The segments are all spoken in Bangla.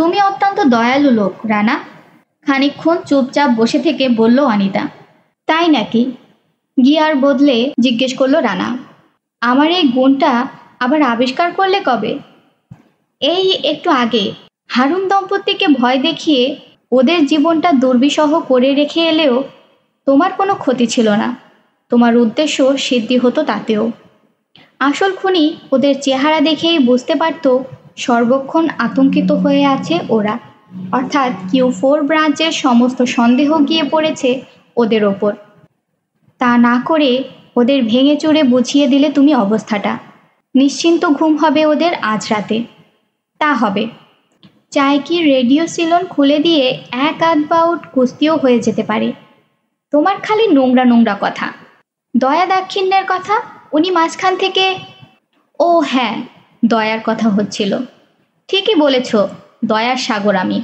তুমি অত্যন্ত দয়ালু লোক, রানা। খানিকক্ষণ চুপচাপ বসে থেকে বলল অনিতা, তাই নাকি? গিয়ার বদলে জিজ্ঞেস করল রানা, আমার এই গুণটা আবার আবিষ্কার করলে কবে? এই একটু আগে হারুন দম্পতিকে ভয় দেখিয়ে ওদের জীবনটা দুর্বিষহ করে রেখে এলেও তোমার কোনো ক্ষতি ছিল না। তোমার উদ্দেশ্য সিদ্ধি হতো তাতেও। আসল খুনি ওদের চেহারা দেখেই বুঝতে পারত সর্বক্ষণ আতঙ্কিত হয়ে আছে ওরা। অর্থাৎ কিউ ফোর ব্রাঞ্চের সমস্ত সন্দেহ গিয়ে পড়েছে ওদের ওপর। তা না করে ওদের ভেঙে চুরে বুঝিয়ে দিলে তুমি অবস্থাটা। নিশ্চিন্ত ঘুম হবে ওদের আজ রাতে। তা হবে। চায় কি রেডিও সিলন খুলে দিয়ে এক আধ বাউট কুস্তিও হয়ে যেতে পারে। তোমার খালি নোংরা নোংরা কথা। দয়া দাক্ষিণ্যের কথা, উনি মাঝখান থেকে, ও হ্যাঁ দয়ার কথা হচ্ছিল। ঠিকই বলেছ, দয়ার সাগর আমি।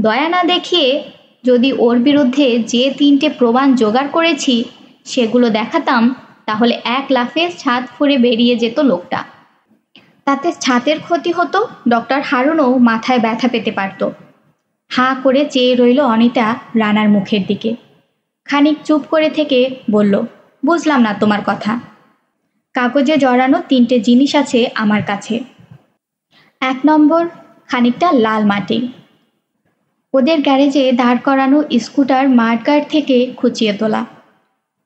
দয়া না দেখিয়ে যদি ওর বিরুদ্ধে যে তিনটে প্রমাণ জোগাড় করেছি, সেগুলো দেখাতাম, তাহলে এক লাফে ছাদ ফুরে বেরিয়ে যেত লোকটা। তাতে ছাতের ক্ষতি হতো, ডক্টর হারুনও মাথায় ব্যথা পেতে পারত। হাঁ করে চেয়ে রইল অনিতা রানার মুখের দিকে। খানিক চুপ করে থেকে বলল, বুঝলাম না তোমার কথা। কাগজে জড়ানো তিনটে জিনিস আছে আমার কাছে। এক নম্বর, খানিকটা লাল মাটি। ওদের গ্যারেজে দাঁড় করানো স্কুটার মাঠগার্ড থেকে খুঁচিয়ে তোলা।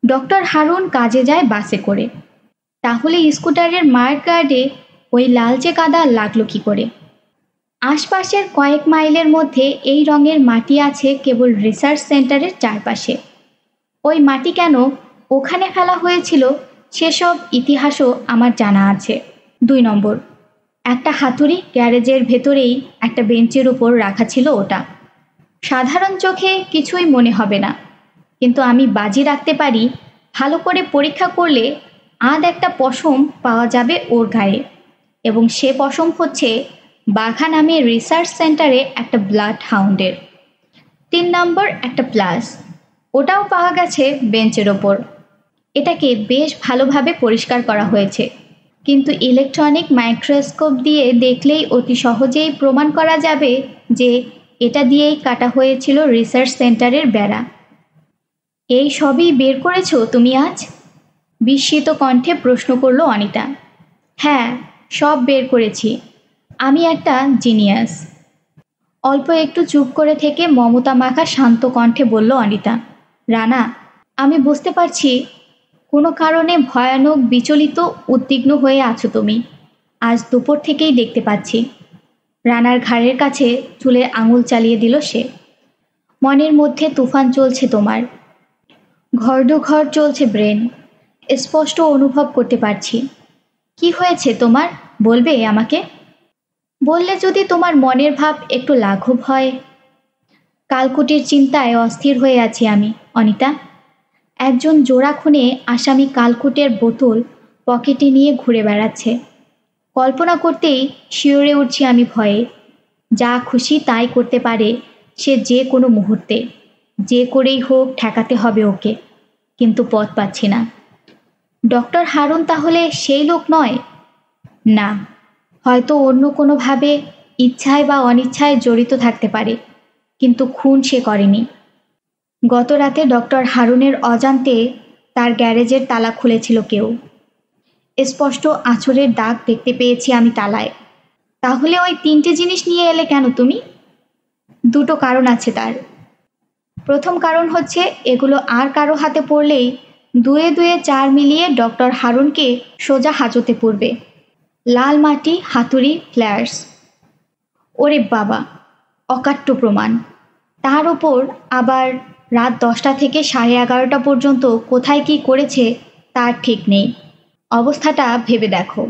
ডক্টর হারুন কাজে যায় বাসে করে। তাহলে স্কুটারের মার্ক গার্ডে ওই লালচে কাদা লাগল কি করে? আশপাশের কয়েক মাইলের মধ্যে এই রঙের মাটি আছে কেবল রিসার্চ সেন্টারের চারপাশে। ওই মাটি কেন ওখানে ফেলা হয়েছিল সেসব ইতিহাসও আমার জানা আছে। দুই নম্বর, একটা হাতুড়ি গ্যারেজের ভেতরেই একটা বেঞ্চের উপর রাখা ছিল ওটা। সাধারণ চোখে কিছুই মনে হবে না, কিন্তু আমি বাজি রাখতে পারি, ভালো করে পরীক্ষা করলে আধ একটা পশম পাওয়া যাবে ওর গায়ে। এবং সে পশম হচ্ছে বাঘা নামে রিসার্চ সেন্টারে একটা ব্লাড হাউন্ডের। তিন নম্বর, একটা প্লাস, ওটাও পাওয়া গেছে বেঞ্চের ওপর। এটাকে বেশ ভালোভাবে পরিষ্কার করা হয়েছে। কিন্তু ইলেকট্রনিক মাইক্রোস্কোপ দিয়ে দেখলেই অতি সহজেই প্রমাণ করা যাবে যে এটা দিয়েই কাটা হয়েছিল রিসার্চ সেন্টারের বেড়া। এই সবই বের করেছ তুমি আজ? বিস্মিত কণ্ঠে প্রশ্ন করল অনিতা। হ্যাঁ সব বের করেছি। আমি একটা জিনিয়াস। অল্প একটু চুপ করে থেকে মমতা মাখা শান্ত কণ্ঠে বলল অনিতা, রানা, আমি বুঝতে পারছি কোনো কারণে ভয়ানক, বিচলিত, উদ্বিগ্ন হয়ে আছো তুমি। আজ দুপুর থেকেই দেখতে পাচ্ছি। রানার ঘাড়ের কাছে চুলে আঙুল চালিয়ে দিল সে। মনের মধ্যে তুফান চলছে তোমার। ঘর চলছে ব্রেন। স্পষ্ট অনুভব করতে পারছি। কি হয়েছে তোমার? বলবে আমাকে? বললে যদি তোমার মনের ভাব একটু লাঘব হয়। কালকুটির চিন্তায় অস্থির হয়ে আছি আমি, অনিতা। একজন জোড়া খুনে আসামি কালকুটের বোতল পকেটে নিয়ে ঘুরে বেড়াচ্ছে। কল্পনা করতেই শিওরে উঠছি আমি ভয়ে। যা খুশি তাই করতে পারে সে যে কোনো মুহূর্তে। যে করেই হোক ঠেকাতে হবে ওকে, কিন্তু পথ পাচ্ছি না। ডক্টর হারুন তাহলে সেই লোক নয়? না, হয়তো অন্য কোনোভাবে ইচ্ছায় বা অনিচ্ছায় জড়িত থাকতে পারে, কিন্তু খুন সে করেনি। গত রাতে ডক্টর হারুনের অজান্তে তার গ্যারেজের তালা খুলেছিল কেউ। স্পষ্ট আঁচড়ের দাগ দেখতে পেয়েছি আমি তালায়। তাহলে ওই তিনটে জিনিস নিয়ে এলে কেন তুমি? দুটো কারণ আছে তার। প্রথম কারণ হচ্ছে, এগুলো আর কারও হাতে পড়লেই দুয়ে দুয়ে চার মিলিয়ে ডক্টর হারুনকে সোজা হাজতে পড়বে। লাল মাটি, হাতুড়ি, ফ্ল্যাশ। ওরে বাবা, অকাট্য প্রমাণ। তার ওপর আবার রাত দশটা থেকে সাড়ে এগারোটা পর্যন্ত কোথায় কি করেছে তার ঠিক নেই। অবস্থাটা ভেবে দেখো।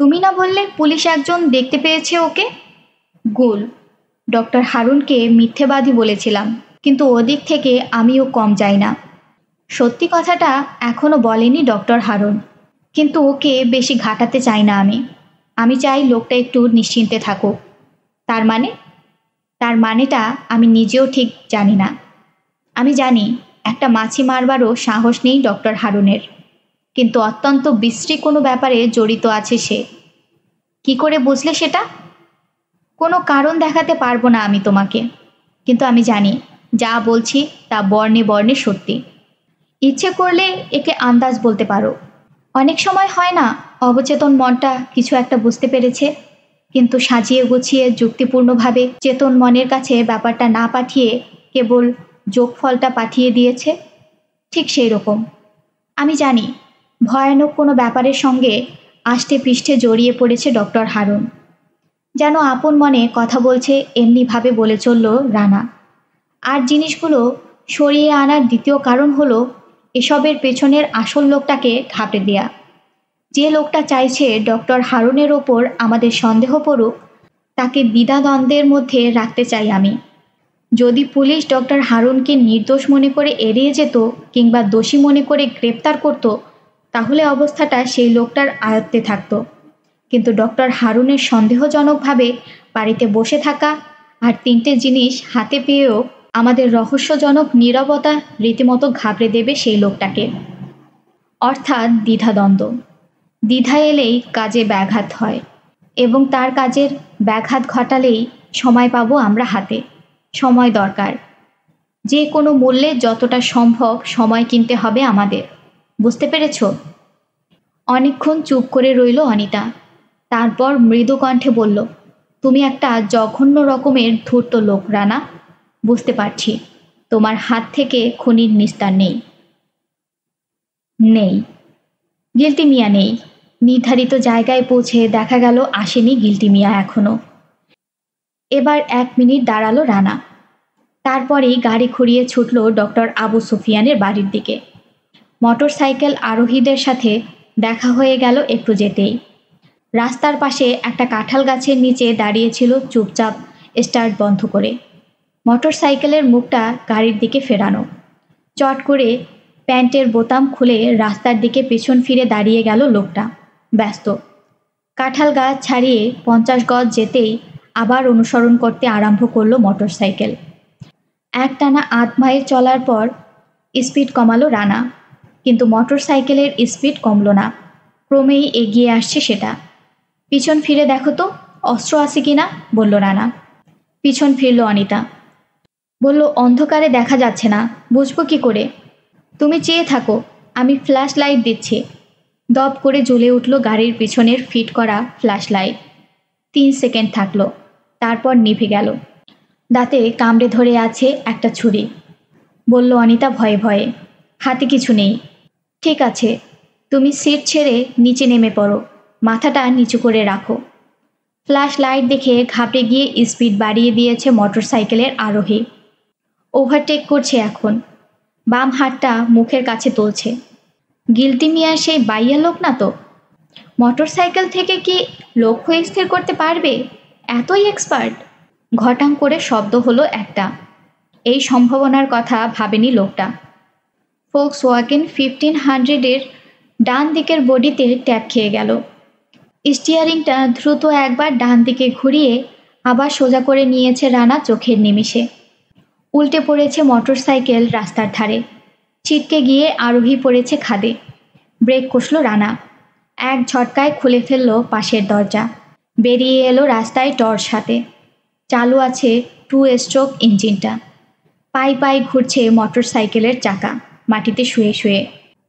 তুমি না বললে পুলিশ একজন দেখতে পেয়েছে ওকে? গুল। ডক্টর হারুনকে মিথ্যেবাদী বলেছিলাম, কিন্তু ওদিক থেকে আমিও কম যাই না। সত্যি কথাটা এখনও বলেনি ডক্টর হারুন, কিন্তু ওকে বেশি ঘাটাতে চাই না আমি। আমি চাই লোকটা একটু নিশ্চিন্তে থাকুক। তার মানে? তার মানেটা আমি নিজেও ঠিক জানি না। আমি জানি, একটা মাছি মারবারও সাহস নেই ডক্টর হারুনের। কিন্তু অত্যন্ত বিশ্রী কোনো ব্যাপারে জড়িত আছে সে। কি করে বুঝলে সেটা? কোনো কারণ দেখাতে পারব না আমি তোমাকে। কিন্তু আমি জানি, যা বলছি তা বর্ণে বর্ণে সত্যি। ইচ্ছে করলে একে আন্দাজ বলতে পারো। অনেক সময় হয় না, অবচেতন মনটা কিছু একটা বুঝতে পেরেছে। কিন্তু সাজিয়ে গুছিয়ে যুক্তিপূর্ণভাবে চেতন মনের কাছে ব্যাপারটা না পাঠিয়ে কেবল যোগফলটা পাঠিয়ে দিয়েছে, ঠিক সেই রকম। আমি জানি, ভয়ানক কোনো ব্যাপারের সঙ্গে আষ্টে পৃষ্ঠে জড়িয়ে পড়েছে ডক্টর হারুন। যেন আপন মনে কথা বলছে এমনিভাবে বলে চলল রানা। আর জিনিসগুলো সরিয়ে আনার দ্বিতীয় কারণ হলো এসবের পেছনের আসল লোকটাকে ঘাপে দেয়া। যে লোকটা চাইছে ডক্টর হারুনের ওপর আমাদের সন্দেহ পড়ুক, তাকে দ্বিধাদ্বন্দ্বের মধ্যে রাখতে চাই আমি। যদি পুলিশ ডক্টর হারুনকে নির্দোষ মনে করে এড়িয়ে যেত কিংবা দোষী মনে করে গ্রেপ্তার করত, তাহলে অবস্থাটা সেই লোকটার আয়ত্তে থাকত। কিন্তু ডক্টর হারুনের সন্দেহজনকভাবে বাড়িতে বসে থাকা আর তিনটে জিনিস হাতে পেয়েও আমাদের রহস্যজনক নীরবতা রীতিমতো ঘাবড়ে দেবে সেই লোকটাকে। অর্থাৎ দ্বিধাদ্বন্দ্ব। দ্বিধা এলেই কাজে ব্যাঘাত হয় এবং তার কাজের ব্যাঘাত ঘটালেই সময় পাবো আমরা হাতে। সময় দরকার। যে কোনো মূল্যে যতটা সম্ভব সময় কিনতে হবে আমাদের। বুঝতে পেরেছ? অনেকক্ষণ চুপ করে রইল অনিতা। তারপর মৃদু কণ্ঠে বলল, তুমি একটা জঘন্য রকমের ধূর্ত লোক, রানা। বুঝতে পারছি, তোমার হাত থেকে খনির নিস্তার নেই। নেই। গিলটি মিয়া নেই। নির্ধারিত জায়গায় পৌঁছে দেখা গেল আসেনি গিলটি মিয়া এখনও। এবার এক মিনিট দাঁড়াল রানা। তারপরেই গাড়ি খুঁড়িয়ে ছুটল ডক্টর আবু সুফিয়ানের বাড়ির দিকে। মোটর সাইকেল আরোহীদের সাথে দেখা হয়ে গেল একটু যেতেই। রাস্তার পাশে একটা কাঁঠাল গাছের নিচে দাঁড়িয়েছিল চুপচাপ স্টার্ট বন্ধ করে। মোটর সাইকেলের মুখটা গাড়ির দিকে ফেরানো। চট করে প্যান্টের বোতাম খুলে রাস্তার দিকে পেছন ফিরে দাঁড়িয়ে গেল লোকটা। ব্যস্ত। কাঁঠাল গাছ ছাড়িয়ে পঞ্চাশ গজ যেতেই আবার অনুসরণ করতে আরম্ভ করল মোটর সাইকেল একটানা আধ মাইল চলার পর স্পিড কমালো রানা, কিন্তু মোটর সাইকেলের স্পিড কমলো না। ক্রমেই এগিয়ে আসছে সেটা। পিছন ফিরে দেখো তো, অস্ত্র আছে কিনা বলল রানা। পিছন ফিরল অনিতা। বলল, অন্ধকারে দেখা যাচ্ছে না, বুঝব কি করে? তুমি চেয়ে থাকো, আমি ফ্ল্যাশ লাইট দিচ্ছি। দপ করে জ্বলে উঠল গাড়ির পিছনের ফিট করা ফ্ল্যাশ লাইট তিন সেকেন্ড থাকল। তারপর নিভে গেল। দাঁতে কামড়ে ধরে আছে একটা ছুরি। বলল, অনিতা, ভয়ে ভয়ে। হাতে কিছু নেই। ঠিক আছে, তুমি সিট ছেড়ে নিচে নেমে পড়ো। মাথাটা নিচু করে রাখো। ফ্ল্যাশ লাইট দেখে ঘাবড়ে গিয়ে স্পিড বাড়িয়ে দিয়েছে মোটর সাইকেলের আরোহী। ওভারটেক করছে এখন। বাম হাতটা মুখের কাছে তুলছে। গিলটি মিয়া সেই বাইয়া লোক না তো? মোটর সাইকেল থেকে কি লক্ষ্য স্থির করতে পারবে? এতই এক্সপার্ট ঘটাং করে শব্দ হলো একটা। এই সম্ভাবনার কথা ভাবেনি লোকটা। ফোক্স ওয়াগেন ফিফটিন হান্ড্রেডের ডান দিকের বডিতে ট্যাপ খেয়ে গেল। স্টিয়ারিংটা দ্রুত একবার ডান দিকে ঘুরিয়ে আবার সোজা করে নিয়েছে রানা চোখের নিমিষে। উল্টে পড়েছে মোটর সাইকেল রাস্তার ধারে। ছিটকে গিয়ে আরোহী পড়েছে খাদে। ব্রেক কষল রানা। এক ঝটকায় খুলে ফেলল পাশের দরজা। বেরিয়ে এলো রাস্তায় টর্চ হাতে। চালু আছে টু স্ট্রোক ইঞ্জিনটা পাই পাই ঘুরছে মোটর সাইকেলের চাকা। মাটিতে শুয়ে শুয়ে।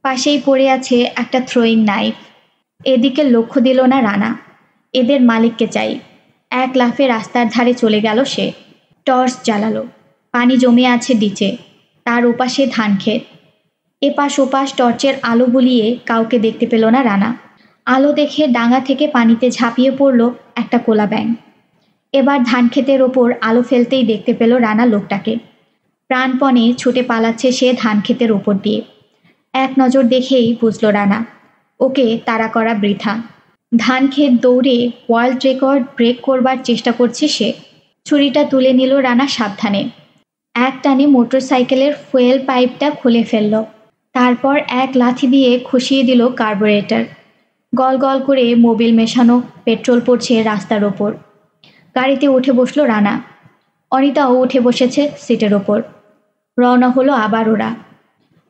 পাশেই পড়ে আছে একটা থ্রোয়িং নাইফ এদিকে লক্ষ্য দিল না রানা। এদের মালিককে চাই। এক লাফে রাস্তার ধারে চলে গেল সে। টর্চ জ্বালালো। পানি জমে আছে ডিচে তার ওপাশে ধান ক্ষেত এপাশ ওপাশ টর্চের আলো বুলিয়ে কাউকে দেখতে পেল না রানা। আলো দেখে ডাঙা থেকে পানিতে ঝাঁপিয়ে পড়ল একটা কোলা ব্যাং এবার ধান ক্ষেতের ওপর আলো ফেলতেই দেখতে পেল রানা লোকটাকে। প্রাণপণে ছুটে পালাচ্ছে সে ধান ক্ষেতের ওপর দিয়ে। এক নজর দেখেই বুঝল রানা, ওকে তাড়া করা বৃথা। ধান ক্ষেত দৌড়ে ওয়ার্ল্ড রেকর্ড ব্রেক করবার চেষ্টা করছে সে। ছুরিটা তুলে নিল রানা সাবধানে। এক টানে মোটর সাইকেলের ফুয়েল পাইপটা খুলে ফেলল। তারপর এক লাথি দিয়ে খুশিয়ে দিল কার্বোরেটর। গল গল করে মোবিল মেশানো পেট্রোল পড়ছে রাস্তার ওপর। গাড়িতে উঠে বসল রানা। অনিতাও উঠে বসেছে সিটের ওপর। রওনা হলো আবার ওরা।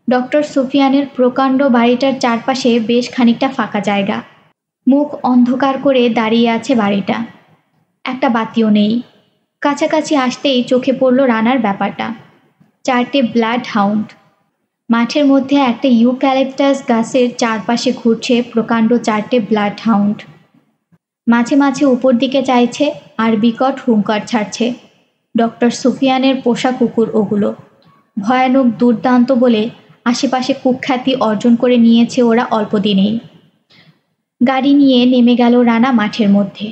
ডক্টর সুফিয়ানের প্রকাণ্ড বাড়িটার চারপাশে বেশ খানিকটা ফাঁকা জায়গা। মুখ অন্ধকার করে দাঁড়িয়ে আছে বাড়িটা। একটা বাতিও নেই। কাছাকাছি আসতেই চোখে পড়ল রানার ব্যাপারটা। চারটে ব্লাড হাউন্ড। মাঠের মধ্যে একটা ইউক্যালিপটাস গাছের চারপাশে ঘুরছে প্রকাণ্ড চারটে ব্লাড হাউন্ড। মাঝে মাঝে উপর দিকে চাইছে আর বিকট হুঙ্কার ছাড়ছে। ডক্টর সুফিয়ানের পোষা কুকুর ওগুলো। ভয়ানক দুর্দান্ত বলে আশেপাশে কুখ্যাতি অর্জন করে নিয়েছে ওরা অল্প দিনেই। গাড়ি নিয়ে নেমে গেল রানা মাঠের মধ্যে।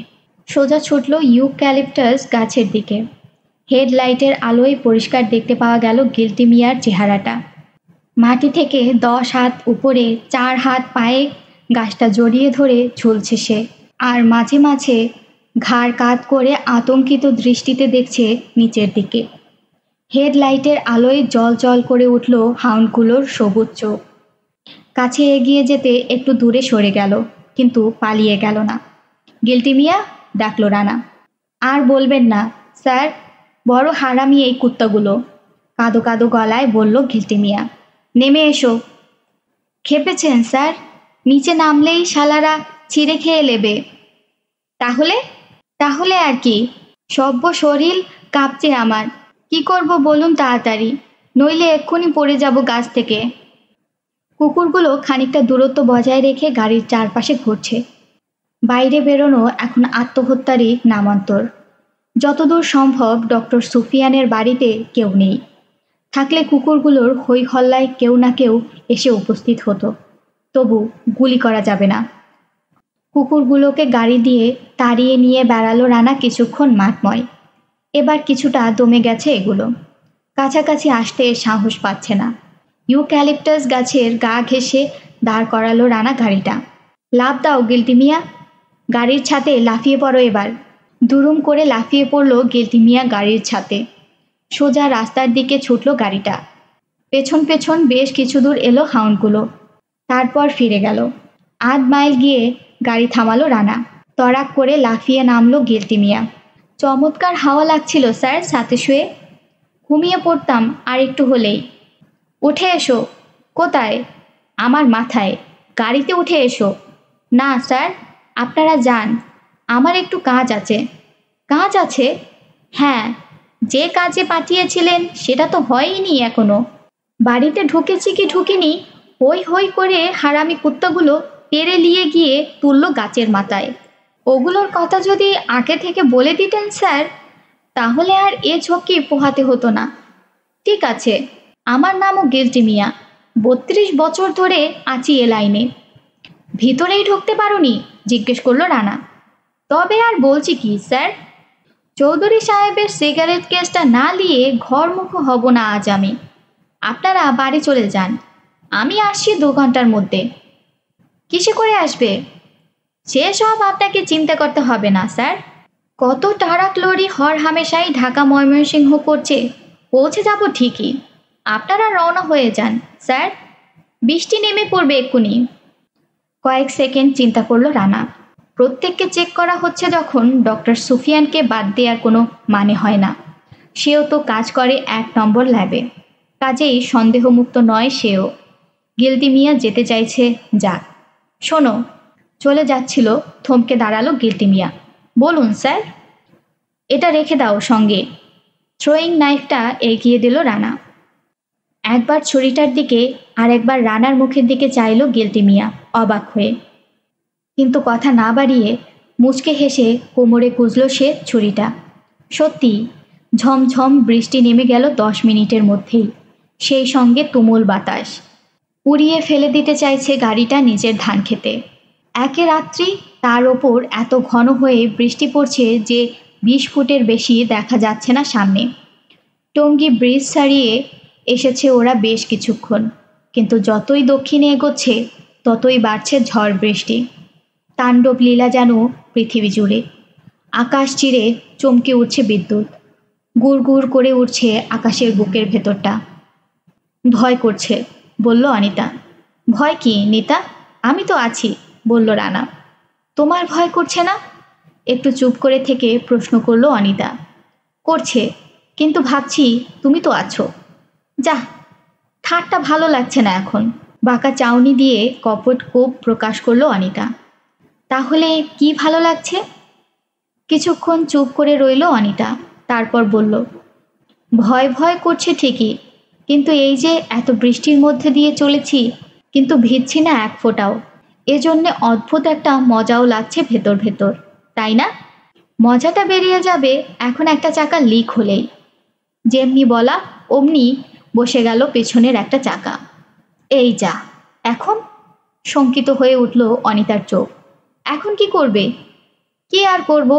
সোজা ছুটল ইউক্যালিপটাস গাছের দিকে। হেডলাইটের আলোয় পরিষ্কার দেখতে পাওয়া গেল গিলটি মিয়ার চেহারাটা। মাটি থেকে দশ হাত উপরে চার হাত পায়ে গাছটা জড়িয়ে ধরে ঝুলছে সে। আর মাঝে মাঝে ঘাড় কাত করে আতঙ্কিত দৃষ্টিতে দেখছে নিচের দিকে। হেডলাইটের আলোয় জল জল করে উঠল হাউন্ডগুলোর সবুজ চোখ। কাছে এগিয়ে যেতে একটু দূরে সরে গেল, কিন্তু পালিয়ে গেল না। গিলটি মিয়া? ডাকলো রানা। আর বলবেন না, স্যার। বড় হারামি এই কুত্তাগুলো। কাদো কাদো গলায় বলল গিলটি মিয়া। নেমে এসো। খেপেছেন, স্যার। নিচে নামলেই শালারা ছিঁড়ে খেয়ে নেবে। তাহলে? তাহলে আর কি? সভ্য শরীর কাঁপছে আমার। কি করব বলুন তাড়াতাড়ি। নইলে এক্ষুনি পড়ে যাব গাছ থেকে। কুকুরগুলো খানিকটা দূরত্ব বজায় রেখে গাড়ির চারপাশে ঘুরছে। বাইরে বেরোনো এখন আত্মহত্যারই নামান্তর। যতদূর সম্ভব ডক্টর সুফিয়ানের বাড়িতে কেউ নেই। থাকলে কুকুরগুলোর হই হল্লায় কেউ না কেউ এসে উপস্থিত হতো। তবু গুলি করা যাবে না। কুকুরগুলোকে গাড়ি দিয়ে তাড়িয়ে নিয়ে বেড়ালো রানা কিছুক্ষণ মাঠময়। এবার কিছুটা দমে গেছে এগুলো। কাছাকাছি আসতে সাহস পাচ্ছে না। ইউক্যালিপটাস গাছের গা ঘেঁষে দাঁড় করালো রানা গাড়িটা। লাভ দাও, গিলটি মিয়া। গাড়ির ছাতে লাফিয়ে পড়ো এবার। দুরুম করে লাফিয়ে পড়ল গিলটি মিয়া গাড়ির ছাতে। সোজা রাস্তার দিকে ছুটল গাড়িটা। পেছন পেছন বেশ কিছু দূর এলো হাউন্ডগুলো তারপর ফিরে গেল। আধ মাইল গিয়ে গাড়ি থামালো রানা। তড়াক করে লাফিয়ে নামলো গিলটি মিয়া। চমৎকার হাওয়া লাগছিল, স্যার, সাথে শুয়ে। ঘুমিয়ে পড়তাম আর একটু হলেই। উঠে এসো। কোথায়? আমার মাথায়। গাড়িতে উঠে এসো। না, স্যার, আপনারা যান। আমার একটু কাজ আছে। কাজ আছে? হ্যাঁ। যে কাজে পাঠিয়েছিলেন, সেটা তো হয়নি এখনও। বাড়িতে ঢুকেছি কি ঢুকিনি, হই হই করে হারামি কুত্তাগুলো পেরে লিয়ে গিয়ে তুললো গাছের মাথায়। ওগুলোর কথা যদি আগে থেকে বলে দিতেন, স্যার, তাহলে আর এ ঝক্কি পোহাতে হতো না। ঠিক আছে, আমার নামও গিলটি মিয়া। বত্রিশ বছর ধরে আছি এ লাইনে। ভিতরেই ঢুকতে পারোনি, জিজ্ঞেস করল রানা। তবে আর বলছি কি, স্যার? চৌধুরী সাহেবের সিগারেট কেসটা না নিয়ে ঘরমুখ হব না আজ আমি। আপনারা বাড়ি চলে যান। আমি আসছি দু ঘণ্টার মধ্যে। কিসে করে আসবে? সেসব আপনাকে চিন্তা করতে হবে না, স্যার। কত টারাক লরি হর হামেশাই ঢাকা ময়মনসিংহ করছে, পৌঁছে যাব ঠিকই। আপনারা রওনা হয়ে যান, স্যার। বৃষ্টি নেমে পড়বে এক্ষুনি। কয়েক সেকেন্ড চিন্তা করল রানা। প্রত্যেককে চেক করা হচ্ছে যখন ডক্টর সুফিয়ানকে বাদ দেওয়ার কোনো মানে হয় না। সেও তো কাজ করে এক নম্বর ল্যাবে কাজেই সন্দেহমুক্ত নয় সেও। গিলতি মিয়া যেতে চাইছে, যাক। শোনো, চলে যাচ্ছিল, থমকে দাঁড়াল গিলতি মিয়া। বলুন, স্যার। এটা রেখে দাও সঙ্গে। থ্রোয়িং নাইফটা এগিয়ে দিল রানা। একবার ছুরিটার দিকে আর একবার রানার মুখের দিকে চাইল গিলটি মিয়া, অবাক হয়ে। কিন্তু কথা না বাড়িয়ে মুচকে হেসে কোমরে কুজল সে ছুরিটা। সত্যি, ঝমঝম বৃষ্টি নেমে গেল দশ মিনিটের মধ্যেই। সেই সঙ্গে তুমুল বাতাস। উড়িয়ে ফেলে দিতে চাইছে গাড়িটা নিজের ধান খেতে। একে রাত্রি তার ওপর এত ঘন হয়ে বৃষ্টি পড়ছে যে বিশ ফুটের বেশি দেখা যাচ্ছে না সামনে। টঙ্গী ব্রিজ ছাড়িয়ে এসেছে ওরা বেশ কিছুক্ষণ। কিন্তু যতই দক্ষিণে এগোচ্ছে, ততই বাড়ছে ঝড় বৃষ্টি। তাণ্ডব লীলা যেন পৃথিবী জুড়ে। আকাশ চিরে চমকে উঠছে বিদ্যুৎ। গুড় গুড় করে উঠছে আকাশের বুকের ভেতরটা। ভয় করছে, বলল অনিতা। ভয় কি, নিতা? আমি তো আছি, বলল রানা। তোমার ভয় করছে না? একটু চুপ করে থেকে প্রশ্ন করল অনিতা। করছে, কিন্তু ভাবছি তুমি তো আছো। যা ঠাট্টা ভালো লাগছে না এখন। বাঁকা চাউনি দিয়ে কপট কোপ প্রকাশ করল অনিতা। তাহলে কি ভালো লাগছে? কিছুক্ষণ চুপ করে রইল অনিতা, তারপর বলল, ভয় ভয় করছে ঠিকই, কিন্তু এই যে এত বৃষ্টির মধ্যে দিয়ে চলেছি, কিন্তু ভিজছি না এক ফোঁটাও। এজন্যে অদ্ভুত একটা মজাও লাগছে ভেতর ভেতর, তাই না? মজাটা বেরিয়ে যাবে এখন একটা চাকা লিক হলেই। যেমনি বলা, অমনি বসে গেল পেছনের একটা চাকা। এই যা, এখন শঙ্কিত হয়ে উঠল অনিতার চোখ। এখন কি করবে? কি আর করব?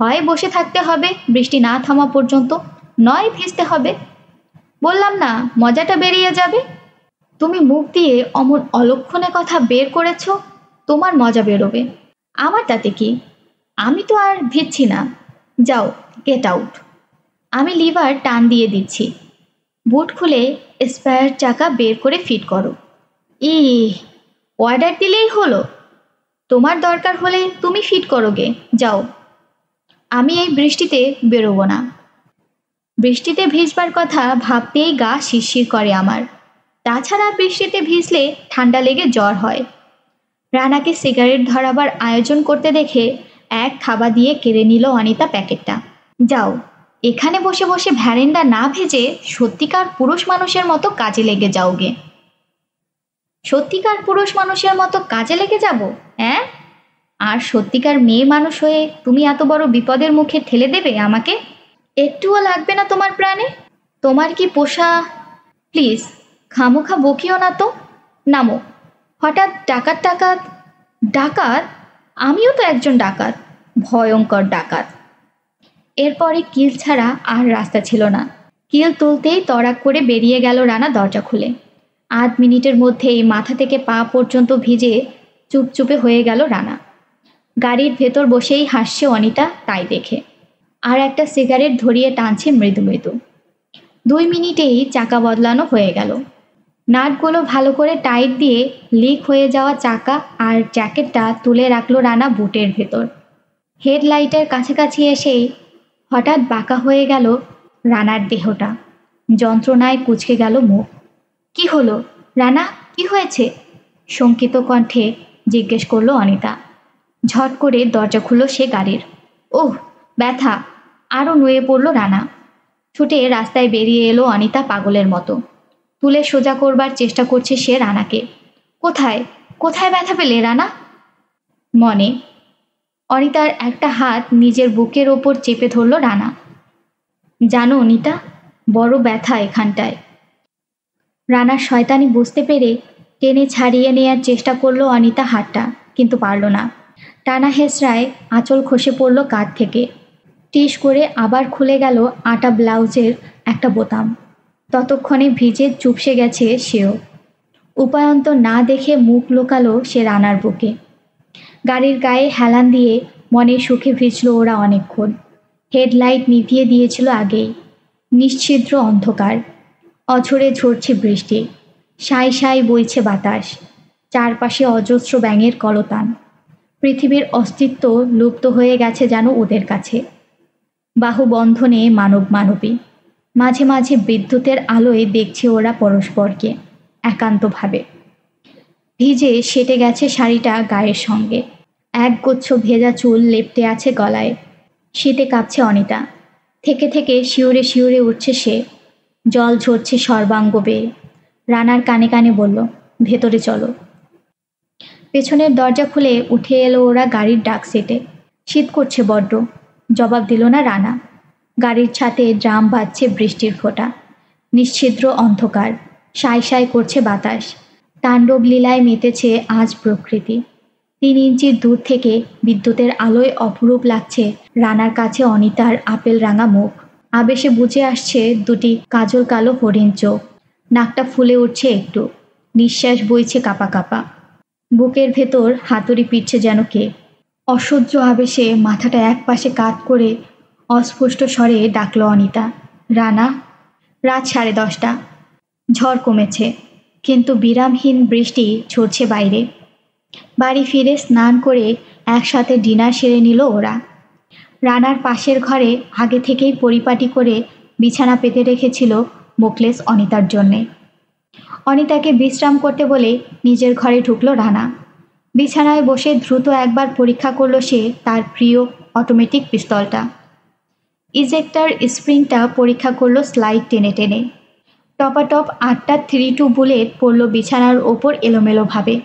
হয় বসে থাকতে হবে, বৃষ্টি না থামা পর্যন্ত, নয় ভিজতে হবে। বললাম, না, মজাটা বেরিয়ে যাবে। তুমি মুখ দিয়ে অমন অলক্ষণে কথা বের করেছ, তোমার মজা বেরোবে। আমার তাতে কি? আমি তো আর ভিজছি না। যাও গেট আউট আমি লিভার টান দিয়ে দিচ্ছি। বুট খুলে স্পায়ার চাকা বের করে ফিট করো। ই অর্ডার দিলেই হলো। তোমার দরকার হলে তুমি ফিট করো গে, যাও। আমি এই বৃষ্টিতে বেরোবো না। বৃষ্টিতে ভিজবার কথা ভাবতেই গা শিরশির করে আমার। তাছাড়া বৃষ্টিতে ভিজলে ঠান্ডা লেগে জ্বর হয়। রানাকে সিগারেট ধরাবার আয়োজন করতে দেখে এক খাবা দিয়ে কেড়ে নিল অনিতা প্যাকেটটা। যাও, এখানে বসে বসে ভ্যারেন্ডা না ভেজে সত্যিকার পুরুষ মানুষের মতো কাজে লেগে যাওগে সত্যিকার পুরুষ মানুষের মতো কাজে লেগে যাব হ্যাঁ? আর সত্যিকার মেয়ে মানুষ হয়ে তুমি এত বড় বিপদের মুখে ঠেলে দেবে আমাকে? একটুও লাগবে না তোমার প্রাণে? তোমার কি পোষা? প্লিজ, খামোখা বকিও না তো। নামো। হঠাৎ ডাকাত ডাকাত? ডাকাত? আমিও তো একজন ডাকাত। ভয়ঙ্কর ডাকাত। এরপরে কিল ছাড়া আর রাস্তা ছিল না। কিল তুলতেই তড়াক করে বেরিয়ে গেল রানা দরজা খুলে। আধ মিনিটের মধ্যেই মাথা থেকে পা পর্যন্ত ভিজে চুপচুপে হয়ে গেল রানা। গাড়ির ভেতর বসেই হাসছে অনিতা তাই দেখে। আর একটা সিগারেট ধরিয়ে টানছে মৃদু মৃদু। দুই মিনিটেই চাকা বদলানো হয়ে গেল। নাটগুলো ভালো করে টাইট দিয়ে লিক হয়ে যাওয়া চাকা আর জ্যাকেটটা তুলে রাখল রানা বুটের ভেতর। হেডলাইটের কাছাকাছি এসেই হঠাৎ বাঁকা হয়ে গেল রানার দেহটা। যন্ত্রণায় কুচকে গেল মুখ। কি হলো? রানা, কি হয়েছে? শঙ্কিত কণ্ঠে জিজ্ঞেস করল অনিতা। ঝট করে দরজা খুলল সে গাড়ির। ওহ, ব্যথা। আরও নুয়ে পড়ল রানা। ছুটে রাস্তায় বেরিয়ে এলো অনিতা পাগলের মতো। তুলে সোজা করবার চেষ্টা করছে সে রানাকে। কোথায়? কোথায় ব্যথা পেলে রানা? মনে। অনিতার একটা হাত নিজের বুকের ওপর চেপে ধরল রানা। জানো অনিতা, বড় ব্যথা এখানটায়। রানার শয়তানি বুঝতে পেরে টেনে ছাড়িয়ে নেয়ার চেষ্টা করল অনিতা হাতটা কিন্তু পারল না। টানা হেসরায় আঁচল খসে পড়ল কাঁধ থেকে। টিস করে আবার খুলে গেল আটা ব্লাউজের একটা বোতাম। ততক্ষণে ভিজে চুপসে গেছে সেও। উপায়ন্ত না দেখে মুখ লোকালো সে রানার বুকে। গাড়ির গায়ে হেলান দিয়ে মনে সুখে ভিজল ওরা অনেকক্ষণ। হেডলাইট নিভিয়ে দিয়েছিল আগেই। নিশ্ছিদ্র অন্ধকার। অঝরে ঝরছে বৃষ্টি। সাই সাই বইছে বাতাস। চারপাশে অজস্র ব্যাঙের কলতান। পৃথিবীর অস্তিত্ব লুপ্ত হয়ে গেছে যেন ওদের কাছে। বাহু বন্ধনে মানব মানবী মাঝে মাঝে বিদ্যুতের আলোয় দেখছে ওরা পরস্পরকে একান্তভাবে। ভিজে সেটে গেছে শাড়িটা গায়ের সঙ্গে। এক একগুচ্ছ ভেজা চুল লেপটে আছে গলায়। শীতে কাঁপছে অনিতা। থেকে থেকে শিউরে শিউরে উঠছে সে। জল ঝরছে সর্বাঙ্গ বেয়ে রানার কানে কানে বলল, ভেতরে চলো। পেছনের দরজা খুলে উঠে এলো ওরা গাড়ির ডাক সেটে। শীত করছে বড্ড। জবাব দিল না রানা। গাড়ির ছাতে ড্রাম বাজছে বৃষ্টির ফোঁটা। নিশ্ছিদ্র অন্ধকার। সাই সাই করছে বাতাস। তাণ্ডব লীলায় মেতেছে আজ প্রকৃতি। তিন ইঞ্চির দূর থেকে বিদ্যুতের আলোয় অপরূপ লাগছে রানার কাছে অনিতার আপেল রাঙা মুখ। আবেশে বুঝে আসছে দুটি কাজল কালো হরিণ চোখ। নাকটা ফুলে উঠছে একটু। নিঃশ্বাস বইছে কাপা কাপা। বুকের ভেতর হাতুড়ি পিটছে যেন কে। অসহ্য আবেশে মাথাটা এক পাশে কাত করে অস্পষ্ট স্বরে ডাকল অনিতা। রানা, রাত সাড়ে দশটা। ঝড় কমেছে, কিন্তু বিরামহীন বৃষ্টি ছড়ছে বাইরে। বাড়ি ফিরে স্নান করে একসাথে ডিনার সেরে নিল ওরা। রানার পাশের ঘরে আগে থেকেই পরিপাটি করে বিছানা পেতে রেখেছিল মোকলেস অনিতার জন্যে। অনিতাকে বিশ্রাম করতে বলে নিজের ঘরে ঢুকলো রানা। বিছানায় বসে দ্রুত একবার পরীক্ষা করল সে তার প্রিয় অটোমেটিক পিস্তলটা। ইজেক্টার স্প্রিংটা পরীক্ষা করল স্লাইড টেনে টেনে। টপাটপ আটটা থ্রি টু বুলেট পড়ল বিছানার ওপর এলোমেলোভাবে।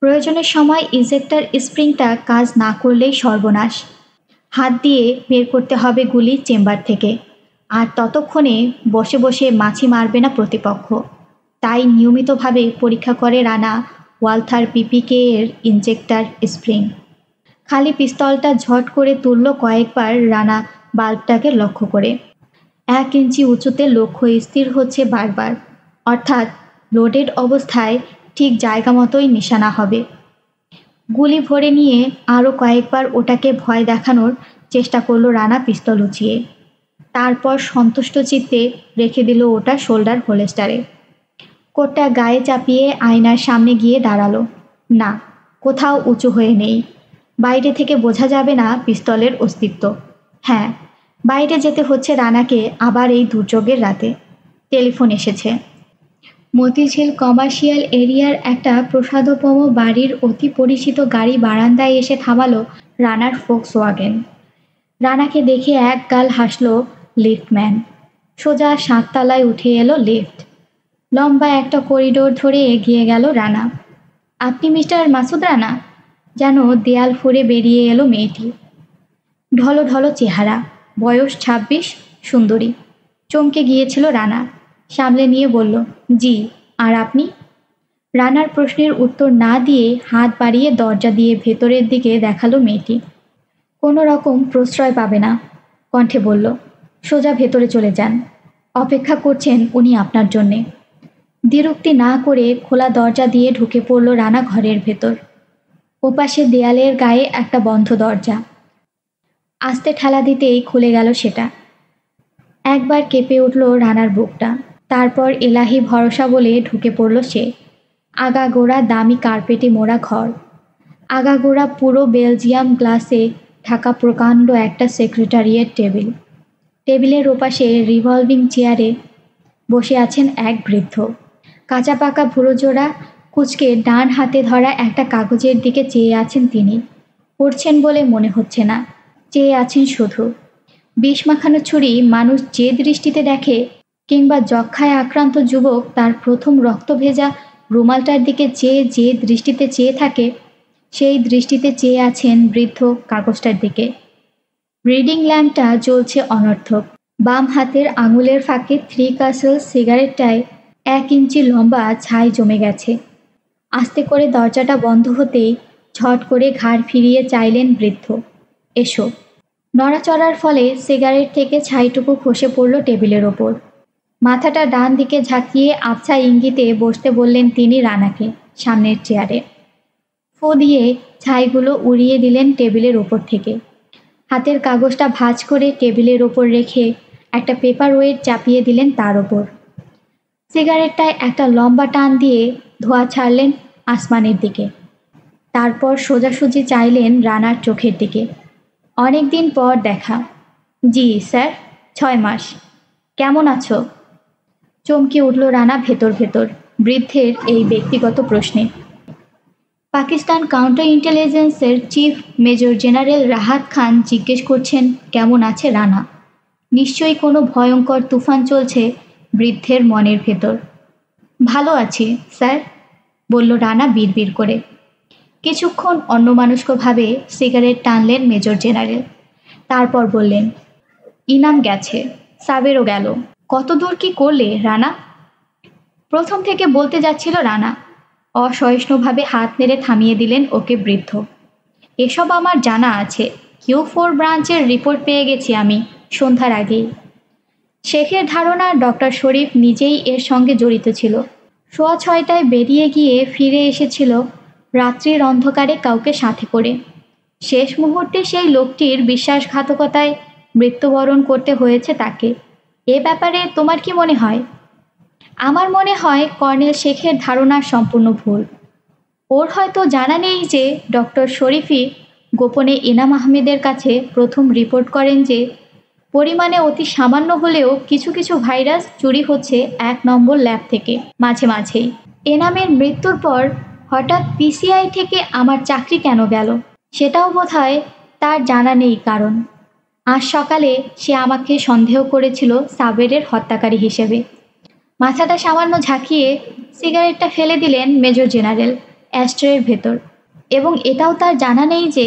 প্রয়োজনের সময় ইজেক্টার স্প্রিংটা কাজ না করলেই সর্বনাশ। হাত দিয়ে বের করতে হবে গুলি চেম্বার থেকে। আর ততক্ষণে বসে বসে মাছি মারবে না প্রতিপক্ষ। তাই নিয়মিতভাবে পরীক্ষা করে রানা ওয়ালথার পিপিকে এর ইনজেক্টার স্প্রিং। খালি পিস্তলটা ঝট করে তুলল কয়েকবার রানা বাল্বটাকে লক্ষ্য করে। এক ইঞ্চি উঁচুতে লক্ষ্য স্থির হচ্ছে বারবার। অর্থাৎ লোডেড অবস্থায় ঠিক জায়গা মতোই নিশানা হবে। গুলি ভরে নিয়ে আরও কয়েকবার ওটাকে ভয় দেখানোর চেষ্টা করল রানা পিস্তল উঁচিয়ে। তারপর সন্তুষ্ট চিত্তে রেখে দিল ওটা শোল্ডার হোলেস্টারে। কোটটা গায়ে চাপিয়ে আয়নার সামনে গিয়ে দাঁড়াল। না, কোথাও উঁচু হয়ে নেই। বাইরে থেকে বোঝা যাবে না পিস্তলের অস্তিত্ব। হ্যাঁ বাইরে যেতে হচ্ছে রানাকে আবার এই দুর্যোগের রাতে। টেলিফোন এসেছে। মতিঝিল কমার্শিয়াল এরিয়ার একটা প্রসাদপম বাড়ির অতি পরিচিত গাড়ি বারান্দায় এসে থামালো রানার ফোক্স ওয়াগেন রানাকে দেখে এক গাল হাসল লিফটম্যান। সোজা সাততলায় উঠে এলো লিফট। লম্বা একটা করিডোর ধরে এগিয়ে গেল রানা। আপনি মিস্টার মাসুদ রানা? যেন দেয়াল ফুরে বেরিয়ে এলো মেয়েটি। ঢলো ঢলো চেহারা। বয়স ছাব্বিশ, সুন্দরী। চমকে গিয়েছিল রানা। সামলে নিয়ে বলল, জি, আর আপনি? রানার প্রশ্নের উত্তর না দিয়ে হাত বাড়িয়ে দরজা দিয়ে ভেতরের দিকে দেখাল মেয়েটি। কোনো রকম প্রশ্রয় পাবে না, কণ্ঠে বলল। সোজা ভেতরে চলে যান। অপেক্ষা করছেন উনি আপনার জন্যে। দ্বিরুক্তি না করে খোলা দরজা দিয়ে ঢুকে পড়ল রানা ঘরের ভেতর। ওপাশে দেয়ালের গায়ে একটা বন্ধ দরজা। আস্তে ঠেলা দিতেই খুলে গেল সেটা। একবার কেঁপে উঠল রানার বুকটা। তারপর এলাহি ভরসা বলে ঢুকে পড়ল সে। আগাগোড়া দামি কার্পেটে মোড়া ঘর। আগাগোড়া পুরো বেলজিয়াম গ্লাসে ঢাকা প্রকাণ্ড একটা সেক্রেটারিয়েট টেবিল। টেবিলের ওপাশে রিভলভিং চেয়ারে বসে আছেন এক বৃদ্ধ। কাঁচা পাকা ভুরোজোড়া কুচকে ডান হাতে ধরা একটা কাগজের দিকে চেয়ে আছেন তিনি। পড়ছেন বলে মনে হচ্ছে না, চেয়ে আছেন শুধু। বিষ মাখানো ছুরি মানুষ যে দৃষ্টিতে দেখে কিংবা যক্ষায় আক্রান্ত যুবক তার প্রথম রক্ত ভেজা রুমালটার দিকে চেয়ে যে দৃষ্টিতে চেয়ে থাকে, সেই দৃষ্টিতে চেয়ে আছেন বৃদ্ধ কাগজটার দিকে। রিডিং ল্যাম্পটা জ্বলছে অনর্থক। বাম হাতের আঙুলের ফাঁকে থ্রি কাসল সিগারেটটায় এক ইঞ্চি লম্বা ছাই জমে গেছে। আস্তে করে দরজাটা বন্ধ হতেই ঝট করে ঘাড় ফিরিয়ে চাইলেন বৃদ্ধ। এসো। নড়াচড়ার ফলে সিগারেট থেকে ছাইটুকু খসে পড়ল টেবিলের ওপর। মাথাটা ডান দিকে ঝাঁকিয়ে আবছা ইঙ্গিতে বসতে বললেন তিনি রানাকে, সামনের চেয়ারে। ফো দিয়ে ছাইগুলো উড়িয়ে দিলেন টেবিলের ওপর থেকে। হাতের কাগজটা ভাঁজ করে টেবিলের ওপর রেখে একটা পেপার ওয়েট চাপিয়ে দিলেন তার ওপর। সিগারেটটায় একটা লম্বা টান দিয়ে ধোয়া ছাড়লেন আসমানের দিকে। তারপর সোজাসুজি চাইলেন রানার চোখের দিকে। অনেক দিন পর দেখা। জি, স্যার, ছয় মাস। কেমন আছো? চমকে উঠল রানা ভেতর ভেতর, বৃদ্ধের এই ব্যক্তিগত প্রশ্নে। পাকিস্তান কাউন্টার ইন্টেলিজেন্সের chief major general Rahat Khan জিজ্ঞেস করছেন, কেমন আছে রানা? নিশ্চয়ই কোনো ভয়ঙ্কর তুফান চলছে বৃদ্ধের মনের ভেতর। ভালো আছি, স্যার, বলল রানা বিড়বিড় করে। কিছুক্ষণ অন্যমানুষ্কভাবে সিগারেট টানলেন মেজর জেনারেল তারপর বললেন, ইনাম গেছে, সাবেরও গেল। কত দূর কি করলে, রানা? প্রথম থেকে বলতে যাচ্ছিল রানা। অসহিষ্ণুভাবে হাত নেড়ে থামিয়ে দিলেন ওকে বৃদ্ধ। এসব আমার জানা আছে। কিউ ফোর ব্রাঞ্চের রিপোর্ট পেয়ে গেছি আমি সন্ধ্যার আগেই। শেখের ধারণা ডক্টর শরীফ নিজেই এর সঙ্গে জড়িত ছিল। সোয়া ছয়টায় বেরিয়ে গিয়ে ফিরে এসেছিল রাত্রির অন্ধকারে কাউকে সাথে করে। শেষ মুহূর্তে সেই লোকটির বিশ্বাসঘাতকতায় মৃত্যুবরণ করতে হয়েছে তাকে। এ ব্যাপারে তোমার কি মনে হয়? আমার মনে হয় কর্নেল শেখের ধারণা সম্পূর্ণ ভুল। ওর হয়তো জানা নেই যে ডক্টর শরীফই গোপনে ইনাম আহমেদের কাছে প্রথম রিপোর্ট করেন যে পরিমাণে অতি সামান্য হলেও কিছু কিছু ভাইরাস চুরি হচ্ছে এক নম্বর ল্যাব থেকে, মাঝে মাঝেই। এনামের মৃত্যুর পর হঠাৎ পিসিআই থেকে আমার চাকরি কেন গেল? সেটাও বোধ তার জানা নেই কারণ। আজ সকালে সে আমাকে সন্দেহ করেছিল সাবেরের হত্যাকারী হিসেবে। মাথাটা সামান্য ঝাঁকিয়ে সিগারেটটা ফেলে দিলেন মেজর জেনারেল অ্যাস্ট্রের ভেতর এবং এটাও তার জানা নেই যে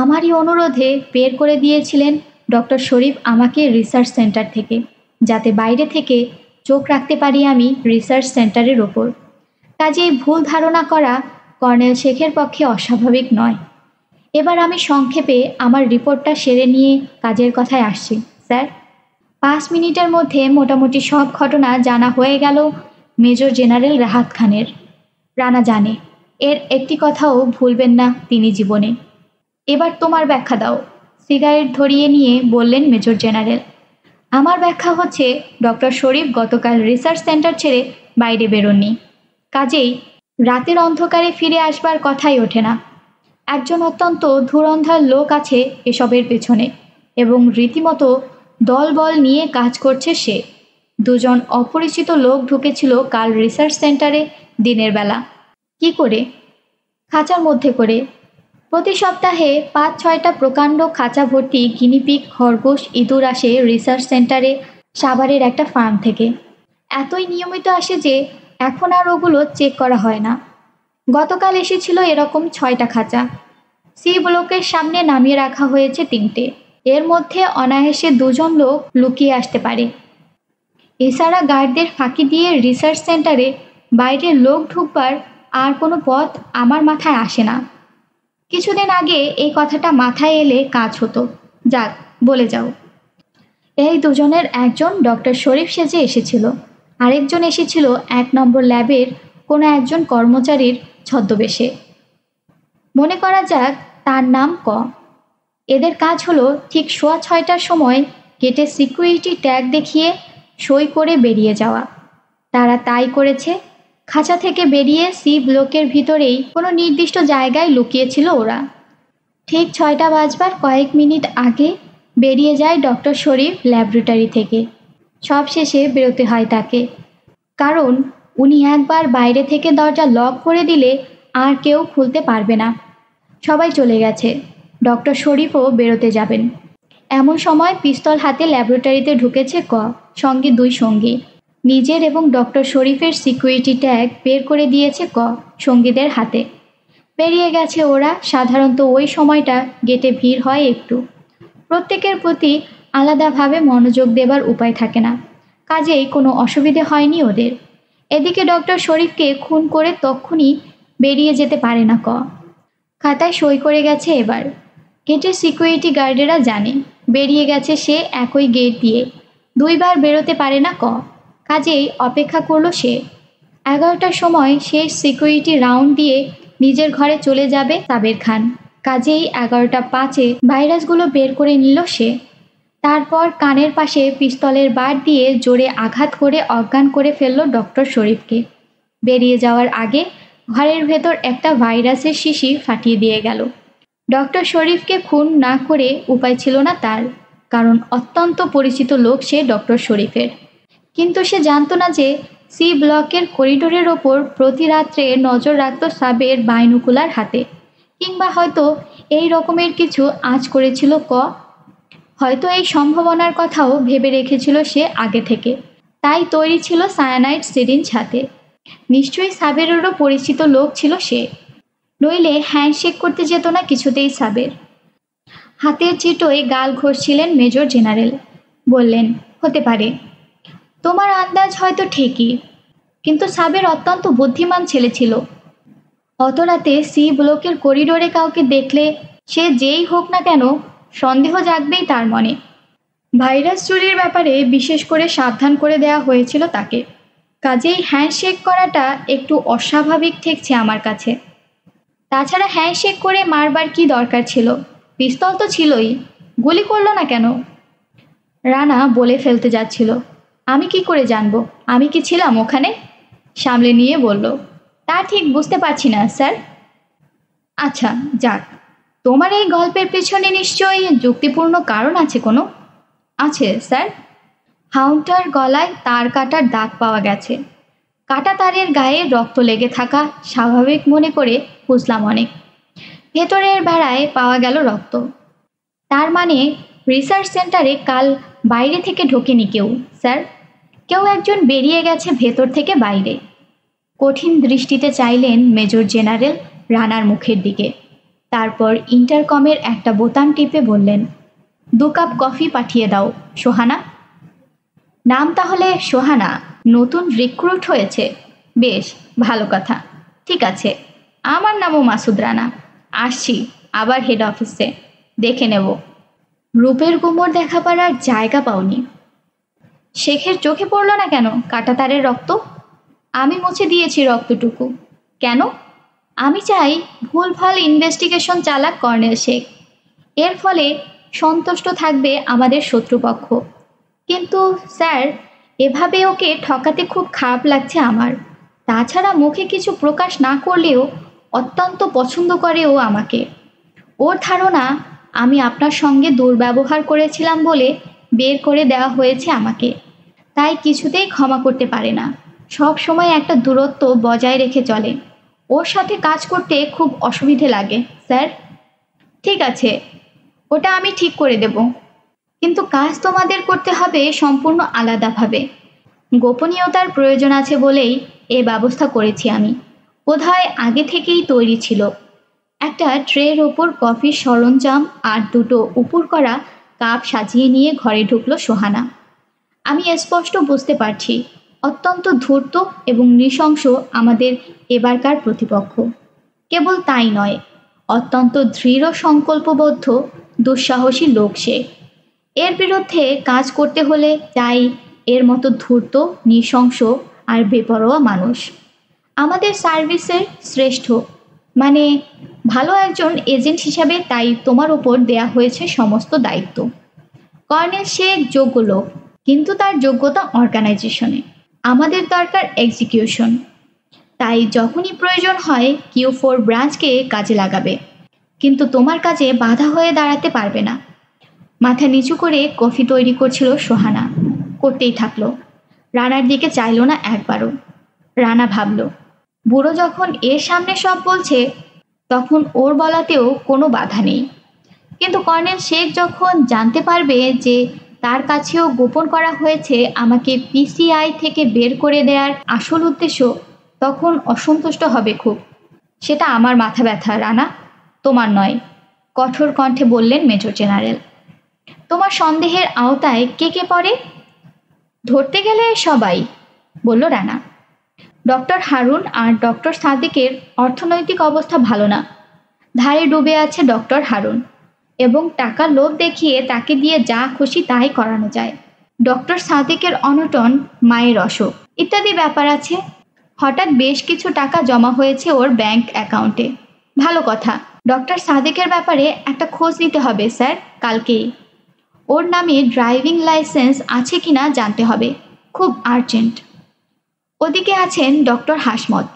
আমারই অনুরোধে বের করে দিয়েছিলেন ডক্টর শরীফ আমাকে রিসার্চ সেন্টার থেকে, যাতে বাইরে থেকে চোখ রাখতে পারি আমি রিসার্চ সেন্টারের ওপর। কাজেই ভুল ধারণা করা কর্নেল শেখের পক্ষে অস্বাভাবিক নয়। এবার আমি সংক্ষেপে আমার রিপোর্টটা সেরে নিয়ে কাজের কথায় আসছি, স্যার। পাঁচ মিনিটের মধ্যে মোটামুটি সব ঘটনা জানা হয়ে গেল মেজর জেনারেল রাহাত খানের। রানা জানে, এর একটি কথাও ভুলবেন না তিনি জীবনে। এবার তোমার ব্যাখ্যা দাও, সিগারেট ধরিয়ে নিয়ে বললেন মেজর জেনারেল। আমার ব্যাখ্যা হচ্ছে, ডক্টর শরীফ গতকাল রিসার্চ সেন্টার ছেড়ে বাইরে বেরোননি। কাজেই রাতের অন্ধকারে ফিরে আসবার কথাই ওঠে না। একজন অত্যন্ত ধুরন্ধার লোক আছে এসবের পেছনে এবং রীতিমতো দলবল নিয়ে কাজ করছে সে। দুজন অপরিচিত লোক ঢুকেছিল কাল রিসার্চ সেন্টারে দিনের বেলা। কি করে? খাঁচার মধ্যে করে। প্রতি সপ্তাহে পাঁচ ছয়টা প্রকাণ্ড খাঁচা ভর্তি গিনিপিক খরগোশ, ইঁদুর আসে রিসার্চ সেন্টারে সাভারের একটা ফার্ম থেকে। এতই নিয়মিত আসে যে এখন আর ওগুলো চেক করা হয় না। গতকাল এসেছিল এরকম ছয়টা খাঁচা। সি ব্লকের সামনে নামিয়ে রাখা হয়েছে তিনটে। এর মধ্যে অনায়াসে দুজন লোক লুকিয়ে আসতে পারে। এছাড়া গার্ডদের ফাঁকি দিয়ে রিসার্চ সেন্টারে বাইরের লোক ঢুকবার আর কোনো পথ আমার মাথায় আসে না। কিছুদিন আগে এই কথাটা মাথায় এলে কাজ হতো। যাক, বলে যাও। এই দুজনের একজন ডক্টর শরীফ সেজে এসেছিল। আরেকজন এসেছিল এক নম্বর ল্যাবের কোনো একজন কর্মচারীর ছদ্মবেশে। মনে করা যাক, তার নাম ক। এদের কাজ হলো ঠিক সোয়া ছয়টার সময় গেটে সিকিউরিটি ট্যাগ দেখিয়ে সই করে বেরিয়ে যাওয়া। তারা তাই করেছে। খাঁচা থেকে বেরিয়ে সি ব্লকের ভিতরেই কোনো নির্দিষ্ট জায়গায় লুকিয়েছিল ওরা। ঠিক ছয়টা বাজবার কয়েক মিনিট আগে বেরিয়ে যায় ডক্টর শরীফ ল্যাবরেটরি থেকে। সব শেষে বেরোতে হয় তাকে। কারণ উনি একবার বাইরে থেকে দরজা লক করে দিলে আর কেউ খুলতে পারবে না। সবাই চলে গেছে। ডক্টর শরীফও বেরোতে যাবেন। এমন সময় পিস্তল হাতে ল্যাবরেটরিতে ঢুকেছে ক, সঙ্গে দুই সঙ্গী। নিজের এবং ডক্টর শরীফের সিকিউরিটি ট্যাগ বের করে দিয়েছে ক, সঙ্গীদের হাতে। বেরিয়ে গেছে ওরা, সাধারণত ওই সময়টা গেটে ভিড় হয় একটু। প্রত্যেকের প্রতি আলাদাভাবে মনোযোগ দেবার উপায় থাকে না। কাজেই কোনো অসুবিধে হয়নি ওদের। এদিকে ডক্টর শরীফকে খুন করে তক্ষুনি বেরিয়ে যেতে পারে না ক। খাতায় সই করে গেছে এবার। গেটের সিকিউরিটি গার্ডেরা জানে, বেরিয়ে গেছে সে একই গেট দিয়ে। দুইবার বেরোতে পারে না ক। কাজেই অপেক্ষা করল সে। এগারোটার সময় শেষ সিকিউরিটি রাউন্ড দিয়ে নিজের ঘরে চলে যাবে সাবের খান। কাজেই এগারোটা পাঁচে ভাইরাসগুলো বের করে নিল সে। তারপর কানের পাশে পিস্তলের বার দিয়ে জোরে আঘাত করে অজ্ঞান করে ফেলল ডক্টর শরীফকে। বেরিয়ে যাওয়ার আগে ঘরের ভেতর একটা ভাইরাসের শিশি ফাটিয়ে দিয়ে গেল। ডক্টর শরীফকে খুন না করে উপায় ছিল না তার, কারণ অত্যন্ত পরিচিত লোক সে ডক্টর শরীফের। কিন্তু সে জানতো না যে সি ব্লকের করিডোরের ওপর প্রতি রাত্রে নজর রাখত সাবের বাইনুকুলার হাতে, কিংবা হয়তো এই রকমের কিছু আজ করেছিল ক হয়তো এই সম্ভাবনার কথাও ভেবে রেখেছিল সে আগে থেকে। তাই তৈরি ছিল সায়ানাইট সিরিঞ্জ হাতে নিশ্চয়ই সাবেরেরও পরিচিত লোক ছিল সে। নইলে হ্যান্ডশেক করতে যেত না কিছুতেই সাবের। হাতের চিটোয় গাল ঘষছিলেন মেজর জেনারেল। বললেন, হতে পারে। তোমার আন্দাজ হয়তো ঠিকই। কিন্তু সাবের অত্যন্ত বুদ্ধিমান ছেলে ছিল। অত রাতে সি ব্লকের করিডোরে কাউকে দেখলে সে যেই হোক না কেন সন্দেহ জাগবেই তার মনে। ভাইরাস চুরির ব্যাপারে বিশেষ করে সাবধান করে দেওয়া হয়েছিল তাকে। কাজেই হ্যান্ডশেক করাটা একটু অস্বাভাবিক ঠেকছে আমার কাছে। তাছাড়া হ্যান্ডশেক করে মারবার কি দরকার ছিল? পিস্তল তো ছিলই। গুলি করল না কেন? রানা বলে ফেলতে যাচ্ছিল। আমি কি করে জানব? আমি কি ছিলাম ওখানে? সামলে নিয়ে বলল, তা ঠিক বুঝতে পারছি না, স্যার। আচ্ছা যাক। তোমার এই গল্পের পেছনে নিশ্চয়ই যুক্তিপূর্ণ কারণ আছে কোনো? আছে, স্যার। হাউন্টার গলায় তার কাটার দাগ পাওয়া গেছে। কাটা তারের গায়ে রক্ত লেগে থাকা স্বাভাবিক মনে করে বুঝলাম অনেক। ভেতরের বেড়ায় পাওয়া গেল রক্ত। তার মানে রিসার্চ সেন্টারে কাল বাইরে থেকে ঢোকেনি কেউ, স্যার। কেউ একজন বেরিয়ে গেছে ভেতর থেকে বাইরে। কঠিন দৃষ্টিতে চাইলেন মেজর জেনারেল রানার মুখের দিকে। তারপর ইন্টারকমের একটা বোতাম টিপে বললেন, দু কাপ কফি পাঠিয়ে দাও, সোহানা। নাম তাহলে সোহানা, নতুন রিক্রুট হয়েছে। বেশ, ভালো কথা, ঠিক আছে। আমার নামও মাসুদ রানা। আসছি, আবার হেড অফিসে দেখে নেব। রূপের গুমর দেখা পারার জায়গা পাওনি। শেখের চোখে পড়ল না কেন কাটাতারের রক্ত? আমি মুছে দিয়েছি রক্তটুকু। কেন? আমি চাই ভুলভাল ইনভেস্টিগেশন চালাক কর্নেল শেখ। এর ফলে সন্তুষ্ট থাকবে আমাদের শত্রুপক্ষ। কিন্তু স্যার, এভাবে ওকে ঠকাতে খুব খারাপ লাগছে আমার। তাছাড়া মুখে কিছু প্রকাশ না করলেও অত্যন্ত পছন্দ করে ও আমাকে। ওর ধারণা, আমি আপনার সঙ্গে দুর্ব্যবহার করেছিলাম বলে বের করে দেওয়া হয়েছে আমাকে। তাই কিছুতেই ক্ষমা করতে পারে না। সব সময় একটা দূরত্ব বজায় রেখে চলে। ওর সাথে কাজ করতে খুব অসুবিধে লাগে, স্যার। ঠিক আছে, ওটা আমি ঠিক করে দেব। কিন্তু কাজ তোমাদের করতে হবে সম্পূর্ণ আলাদাভাবে। গোপনীয়তার প্রয়োজন আছে বলেই এ ব্যবস্থা করেছি আমি। বোধহয় আগে থেকেই তৈরি ছিল। একটা ট্রের ওপর কফির সরঞ্জাম আর দুটো উপর করা কাপ সাজিয়ে নিয়ে ঘরে ঢুকলো সোহানা। আমি স্পষ্ট বুঝতে পারছি অত্যন্ত ধূর্ত এবং নৃশংস আমাদের এবারকার প্রতিপক্ষ। কেবল তাই নয়, অত্যন্ত দৃঢ় সংকল্পবদ্ধ, দুঃসাহসী লোক সে। এর বিরুদ্ধে কাজ করতে হলে চাই এর মতো ধূর্ত, নৃশংস আর বেপরোয়া মানুষ। আমাদের সার্ভিসের শ্রেষ্ঠ মানে ভালো একজন এজেন্ট হিসাবে তাই তোমার ওপর দেয়া হয়েছে সমস্ত দায়িত্ব। কর্নেল সে যোগ্য লোক, কিন্তু তার যোগ্যতা অর্গানাইজেশনে। আমাদের দরকার এক্সিকিউশন তাই যখনই প্রয়োজন হয় কিউ ফোর ব্রাঞ্চকে কাজে লাগাবে। কিন্তু তোমার কাজে বাধা হয়ে দাঁড়াতে পারবে না। মাথা নিচু করে কফি তৈরি করছিল সোহানা। করতেই থাকল। রানার দিকে চাইল না একবারও। রানা ভাবল, বুড়ো যখন এর সামনে সব বলছে, তখন ওর বলাতেও কোনো বাধা নেই। কিন্তু কর্নেল শেখ যখন জানতে পারবে যে তার কাছেও গোপন করা হয়েছে আমাকে পিসিআই থেকে বের করে দেওয়ার আসল উদ্দেশ্য, তখন অসন্তুষ্ট হবে খুব। সেটা আমার মাথা ব্যথা, রানা। তোমার নয়। কঠোর কণ্ঠে বললেন মেজর জেনারেল। তোমার সন্দেহের আওতায় কে কে পড়ে? ধরতে গেলে সবাই, বলল রানা। ডক্টর হারুন আর ডক্টর সাদিকের অর্থনৈতিক অবস্থা ভালো না। ধারে ডুবে আছে ডক্টর হারুন। এবং টাকার লোভ দেখিয়ে তাকে দিয়ে যা খুশি তাই করানো যায়। ডক্টর সাদিকের অনটন, মায়ের অসুখ ইত্যাদি ব্যাপার আছে। হঠাৎ বেশ কিছু টাকা জমা হয়েছে ওর ব্যাংক অ্যাকাউন্টে। ভালো কথা, ডক্টর সাদিকের ব্যাপারে একটা খোঁজ নিতে হবে, স্যার, কালকেই। ওর নামে ড্রাইভিং লাইসেন্স আছে কি না জানতে হবে, খুব আর্জেন্ট। ওদিকে আছেন ডক্টর হাসমত।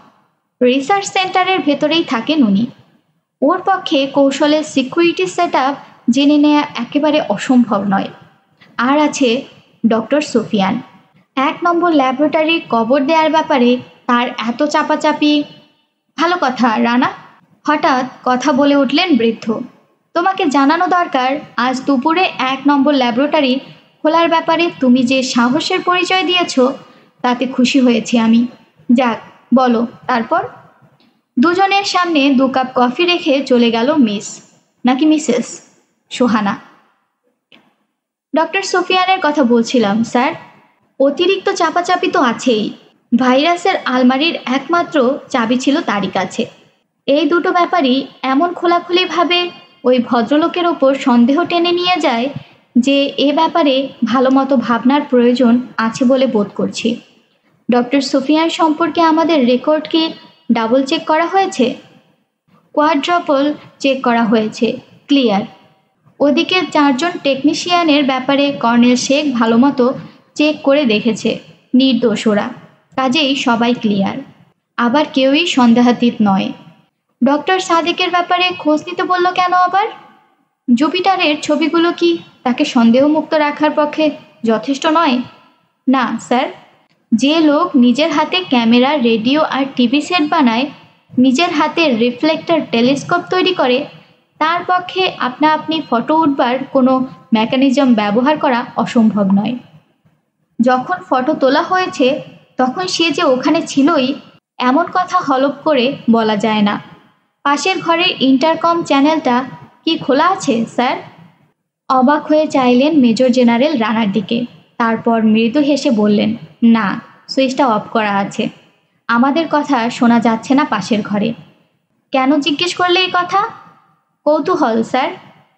রিসার্চ সেন্টারের ভেতরেই থাকেন উনি। ওর পক্ষে কৌশলের সিকিউরিটি সেট জেনে নেওয়া একেবারে অসম্ভব নয়। আর আছে ডক্টর সুফিয়ান। এক নম্বর ল্যাবরেটরি কবর দেওয়ার ব্যাপারে তার এত চাপাচাপি। ভালো কথা, রানা। হঠাৎ কথা বলে উঠলেন বৃদ্ধ। তোমাকে জানানো দরকার, আজ দুপুরে এক নম্বর ল্যাবরেটরি খোলার ব্যাপারে তুমি যে সাহসের পরিচয় দিয়েছ, তাতে খুশি হয়েছি আমি। যাক, বলো, তারপর? দুজনের সামনে দু কাপ কফি রেখে চলে গেল মিস, নাকি মিসেস? সোহানা। ডক্টর সোফিয়ানের কথা বলছিলাম, স্যার। অতিরিক্ত চাপাচাপি তো আছেই। ভাইরাসের আলমারির একমাত্র চাবি ছিল তারই কাছে। এই দুটো ব্যাপারই এমন খোলাখুলিভাবে ওই ভদ্রলোকের ওপর সন্দেহ টেনে নিয়ে যায় যে এ ব্যাপারে ভালো মতো ভাবনার প্রয়োজন আছে বলে বোধ করছি। ডক্টর সুফিয়ান সম্পর্কে আমাদের রেকর্ড কি ডাবল চেক করা হয়েছে? কোয়াড্রপল চেক করা হয়েছে, ক্লিয়ার। ওদিকে চারজন টেকনিশিয়ানের ব্যাপারে কর্নেল শেখ ভালো মতো চেক করে দেখেছে নির্দোষ ওরা কাজেই সবাই ক্লিয়ার। আবার কেউই সন্দেহাতীত নয়। ডক্টর সাদেকের ব্যাপারে খোঁজ নিতে বলল কেন আবার? জুপিটারের ছবিগুলো কি তাকে সন্দেহমুক্ত রাখার পক্ষে যথেষ্ট নয়? না, স্যার। যে লোক নিজের হাতে ক্যামেরা, রেডিও আর টিভি সেট বানায়, নিজের হাতে রিফ্লেক্টর টেলিস্কোপ তৈরি করে, তার পক্ষে আপনা আপনি ফটো উঠবার কোনো মেকানিজম ব্যবহার করা অসম্ভব নয়। যখন ফটো তোলা হয়েছে, তখন সে যে ওখানে ছিলই, এমন কথা হলপ করে বলা যায় না। পাশের ঘরের ইন্টারকম চ্যানেলটা কি খোলা আছে, স্যার? অবাক হয়ে চাইলেন মেজর জেনারেল রানার দিকে। তারপর মৃদু হেসে বললেন না, সুইচটা অফ করা আছে। আমাদের কথা শোনা যাচ্ছে না পাশের ঘরে। কেন জিজ্ঞেস করলে এই কথা? কৌতূহল, স্যার।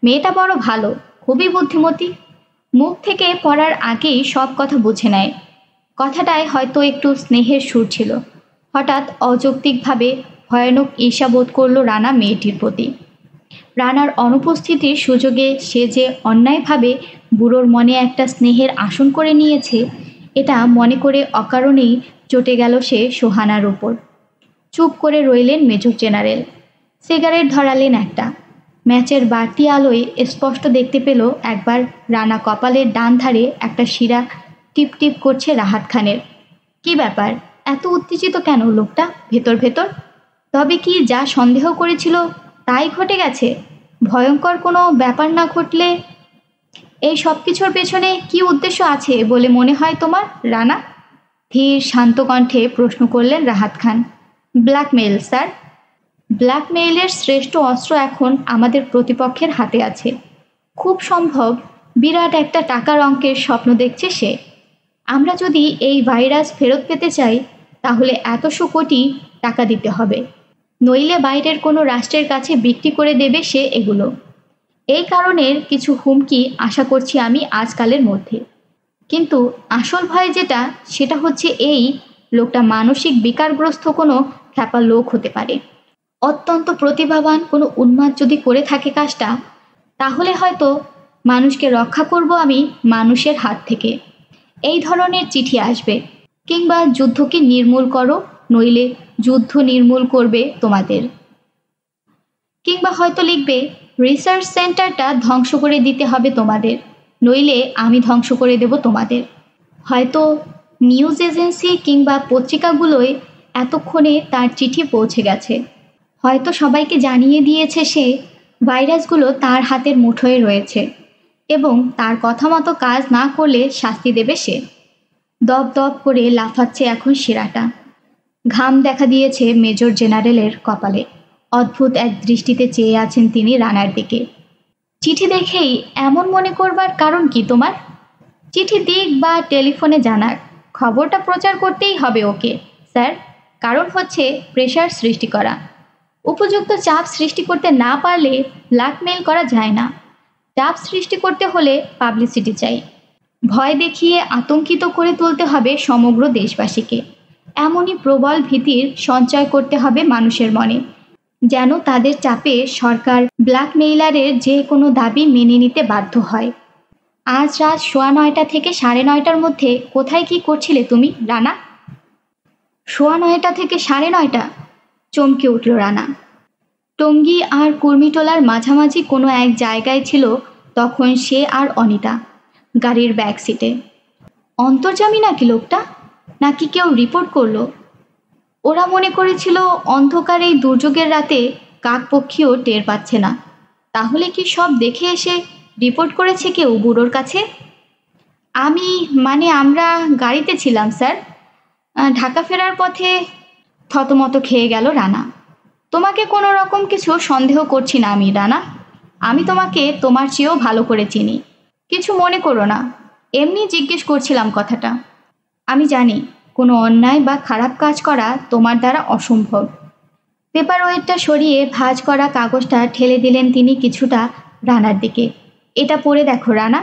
মেয়েটা বড় ভালো, খুবই বুদ্ধিমতী। মুখ থেকে পড়ার আগেই সব কথা বুঝে নেয়। কথাটায় হয়তো একটু স্নেহের সুর ছিল। হঠাৎ অযৌক্তিকভাবে ভয়ানক ঈর্ষাবোধ করল রানা মেয়েটির প্রতি। রানার অনুপস্থিতির সুযোগে সে যে অন্যায়ভাবে বুড়োর মনে একটা স্নেহের আসন করে নিয়েছে এটা মনে করে অকারণেই চটে গেল সে সোহানার ওপর চুপ করে রইলেন মেজর জেনারেল। সিগারেট ধরালেন একটা। ম্যাচের বাড়তি আলোয় স্পষ্ট দেখতে পেল একবার রানা কপালের ডান ধারে একটা শিরা টিপ টিপ করছে রাহাত খানের। কি ব্যাপার? এত উত্তেজিত কেন লোকটা? ভেতর ভেতর? তবে কি যা সন্দেহ করেছিল তাই ঘটে গেছে? ভয়ঙ্কর কোনো ব্যাপার না ঘটলে এই সব কিছুর পেছনে কি উদ্দেশ্য আছে বলে মনে হয় তোমার, রানা? ধীর, শান্ত কণ্ঠে প্রশ্ন করলেন রাহাত খান। Blackmail, sir. ব্ল্যাকমেইলের শ্রেষ্ঠ অস্ত্র এখন আমাদের প্রতিপক্ষের হাতে আছে। খুব সম্ভব বিরাট একটা টাকার অঙ্কের স্বপ্ন দেখছে সে। আমরা যদি এই ভাইরাস ফেরত পেতে চাই, তাহলে এতশো কোটি টাকা দিতে হবে। নইলে বাইরের কোনো রাষ্ট্রের কাছে বিক্রি করে দেবে সে এগুলো। এই কারণের কিছু হুমকি আশা করছি আমি আজকালের মধ্যে। কিন্তু আসল ভয় যেটা, সেটা হচ্ছে এই, লোকটা মানসিক বিকারগ্রস্ত কোনো খ্যাপা লোক হতে পারে। অত্যন্ত প্রতিভাবান কোনো উন্মাদ যদি করে থাকে কাজটা, তাহলে হয়তো মানুষকে রক্ষা করব আমি মানুষের হাত থেকে। এই ধরনের চিঠি আসবে। কিংবা যুদ্ধকে নির্মূল করো, নইলে যুদ্ধ নির্মূল করবে তোমাদের। কিংবা হয়তো লিখবে রিসার্চ সেন্টারটা ধ্বংস করে দিতে হবে তোমাদের। নইলে আমি ধ্বংস করে দেব তোমাদের। হয়তো নিউজ এজেন্সি কিংবা পত্রিকাগুলোয় এতক্ষণে তার চিঠি পৌঁছে গেছে। হয়তো সবাইকে জানিয়ে দিয়েছে সে ভাইরাসগুলো তার হাতের মুঠোয় রয়েছে এবং তার কথা মতো কাজ না করলে শাস্তি দেবে সে। দপ দপ করে লাফাচ্ছে এখন শিরাটা ঘাম দেখা দিয়েছে মেজর জেনারেলের কপালে। অদ্ভুত এক দৃষ্টিতে চেয়ে আছেন তিনি রানার দিকে। চিঠি দেখেই এমন মনে করবার কারণ কি তোমার? চিঠি দিক বা টেলিফোনে জানাক খবরটা প্রচার করতেই হবে ওকে, স্যার। কারণ হচ্ছে প্রেশার সৃষ্টি করা। উপযুক্ত চাপ সৃষ্টি করতে না পারলে ব্ল্যাকমেল করা যায় না। চাপ সৃষ্টি করতে হলে পাবলিসিটি চাই। ভয় দেখিয়ে আতঙ্কিত করে তুলতে হবে সমগ্র দেশবাসীকে। এমনই প্রবল ভীতির সঞ্চয় করতে হবে মানুষের মনে। যেন তাদের চাপে সরকার ব্ল্যাকমেইলারের যে কোনো দাবি মেনে নিতে বাধ্য হয়। আজ রাত সোয়া নয়টা থেকে সাড়ে নয়টার মধ্যে কোথায় কি করছিলে তুমি, রানা? সোয়া নয়টা থেকে সাড়ে নয়টা? চমকে উঠল রানা। টঙ্গী আর কুর্মিটোলার মাঝামাঝি কোনো এক জায়গায় ছিল, তখন সে আর অনিতা, গাড়ির ব্যাক সিটে অন্তর্জামী নাকি লোকটা? নাকি কেউ রিপোর্ট করল? ওরা মনে করেছিল অন্ধকার এই দুর্যোগের রাতে কাকপক্ষীও টের পাচ্ছে না। তাহলে কি সব দেখে এসে রিপোর্ট করেছে কেউ বুড়োর কাছে? আমি মানে আমরা গাড়িতে ছিলাম, স্যার। ঢাকা ফেরার পথে থতমত খেয়ে গেল রানা। তোমাকে কোনো রকম কিছু সন্দেহ করছি না আমি, রানা। আমি তোমাকে তোমার চেয়েও ভালো করে চিনি। কিছু মনে করো না। এমনি জিজ্ঞেস করছিলাম কথাটা। আমি জানি কোনো অন্যায় বা খারাপ কাজ করা তোমার দ্বারা অসম্ভব। পেপার ওয়েটটা সরিয়ে ভাজ করা কাগজটা ঠেলে দিলেন তিনি কিছুটা রানার দিকে। এটা পড়ে দেখো, রানা।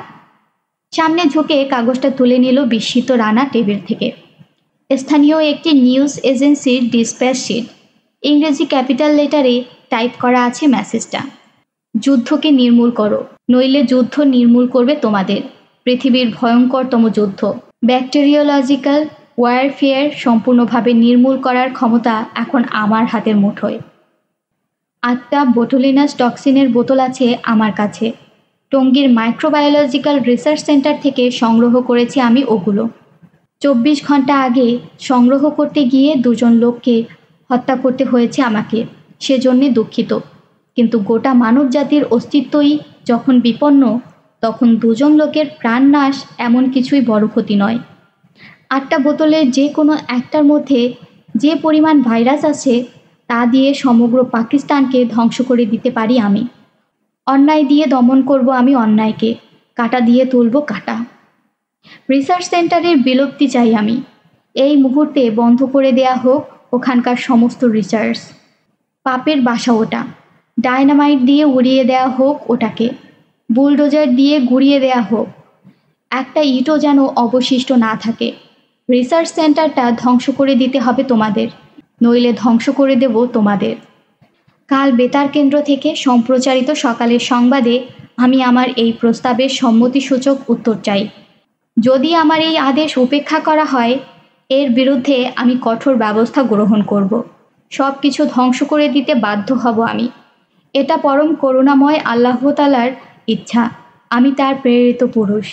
সামনে ঝুঁকে কাগজটা তুলে নিল বিস্মিত রানা টেবিল থেকে। স্থানীয় একটি নিউজ এজেন্সির ডিসপ্যাচ শিট। ইংরেজি ক্যাপিটাল লেটারে টাইপ করা আছে মেসেজটা। যুদ্ধকে নির্মূল করো, নইলে যুদ্ধ নির্মূল করবে তোমাদের। পৃথিবীর ভয়ঙ্করতম যুদ্ধ। ব্যাকটেরিওলজিক্যাল ওয়ারফেয়ার সম্পূর্ণভাবে নির্মূল করার ক্ষমতা এখন আমার হাতের মুঠোয়। আটটা বোটোলিনাস টক্সিনের বোতল আছে আমার কাছে। টঙ্গীর মাইক্রোবায়োলজিক্যাল রিসার্চ সেন্টার থেকে সংগ্রহ করেছি আমি ওগুলো। চব্বিশ ঘণ্টা আগে সংগ্রহ করতে গিয়ে দুজন লোককে হত্যা করতে হয়েছে আমাকে। সেজন্যে দুঃখিত। কিন্তু গোটা মানব জাতির অস্তিত্বই যখন বিপন্ন, তখন দুজন লোকের প্রাণ নাশ এমন কিছুই বড় ক্ষতি নয়। আটটা বোতলের যে কোনো একটার মধ্যে যে পরিমাণ ভাইরাস আছে, তা দিয়ে সমগ্র পাকিস্তানকে ধ্বংস করে দিতে পারি আমি। অন্যায় দিয়ে দমন করব আমি অন্যায়কে, কাটা দিয়ে তুলব কাটা। রিসার্চ সেন্টারের বিলুপ্তি চাই আমি। এই মুহূর্তে বন্ধ করে দেয়া হোক ওখানকার সমস্ত রিসার্চ। পাপের বাসা ওটা। ডায়নামাইট দিয়ে উড়িয়ে দেয়া হোক ওটাকে। বুলডোজার দিয়ে গুড়িয়ে দেয়া হোক। একটা ইটও যেন অবশিষ্ট না থাকে। রিসার্চ সেন্টারটা ধ্বংস করে দিতে হবে তোমাদের, নইলে ধ্বংস করে দেব তোমাদের। কাল বেতার কেন্দ্র থেকে সম্প্রচারিত সকালের সংবাদে আমি আমার এই প্রস্তাবের সম্মতিসূচক উত্তর চাই। যদি আমার এই আদেশ উপেক্ষা করা হয়, এর বিরুদ্ধে আমি কঠোর ব্যবস্থা গ্রহণ করব। সব কিছু ধ্বংস করে দিতে বাধ্য হব আমি। এটা পরম করুণাময় আল্লাহতালার ইচ্ছা। আমি তার প্রেরিত পুরুষ।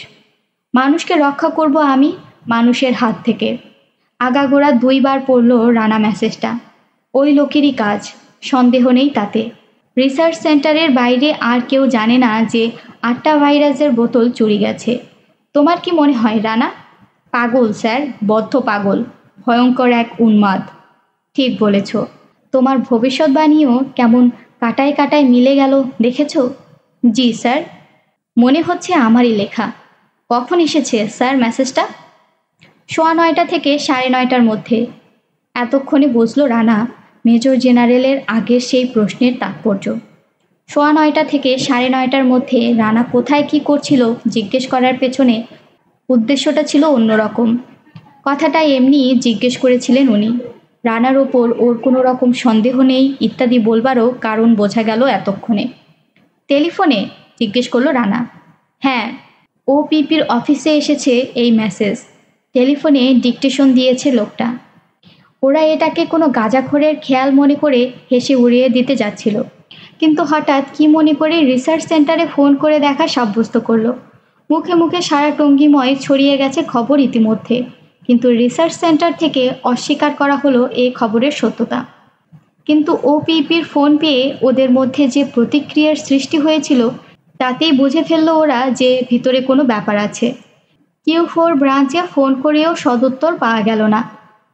মানুষকে রক্ষা করব আমি মানুষের হাত থেকে। আগাগোড়া দুইবার পড়ল রানা মেসেজটা। ওই লোকেরই কাজ, সন্দেহ নেই তাতে। রিসার্চ সেন্টারের বাইরে আর কেউ জানে না যে আটটা ভাইরাসের বোতল চুরি গেছে। তোমার কি মনে হয় রানা? পাগল, স্যার, বদ্ধ পাগল, ভয়ঙ্কর এক উন্মাদ। ঠিক বলেছ। তোমার ভবিষ্যৎবাণীও কেমন কাটায় কাটায় মিলে গেল, দেখেছ? জি, স্যার। মনে হচ্ছে আমারই লেখা। কখন এসেছে, স্যার, মেসেজটা? সোয়া নয়টা থেকে সাড়ে নয়টার মধ্যে। এতক্ষণে বুঝলো রানা মেজর জেনারেলের আগের সেই প্রশ্নের তাৎপর্য। সোয়া নয়টা থেকে সাড়ে নয়টার মধ্যে রানা কোথায় কি করছিল জিজ্ঞেস করার পেছনে উদ্দেশ্যটা ছিল অন্যরকম। কথাটা এমনি জিজ্ঞেস করেছিলেন উনি। রানার ওপর ওর কোনো রকম সন্দেহ নেই ইত্যাদি বলবারও কারণ বোঝা গেল এতক্ষণে। টেলিফোনে জিজ্ঞেস করল রানা। হ্যাঁ ও পিপির অফিসে এসেছে এই মেসেজ। টেলিফোনে ডিকটেশন দিয়েছে লোকটা। ওরা এটাকে কোনো গাঁজাখোরের খেয়াল মনে করে হেসে উড়িয়ে দিতে যাচ্ছিল। কিন্তু হঠাৎ কি মনে করে রিসার্চ সেন্টারে ফোন করে দেখা সাব্যস্ত করল। মুখে মুখে সারা টঙ্গিময় ছড়িয়ে গেছে খবর ইতিমধ্যে। কিন্তু রিসার্চ সেন্টার থেকে অস্বীকার করা হলো এই খবরের সত্যতা। কিন্তু ওপিপির ফোন পেয়ে ওদের মধ্যে যে প্রতিক্রিয়ার সৃষ্টি হয়েছিল, তাতেই বুঝে ফেলল ওরা যে ভিতরে কোনো ব্যাপার আছে। কিউ ফোর ব্রাঞ্চে ফোন করেও সদুত্তর পাওয়া গেল না।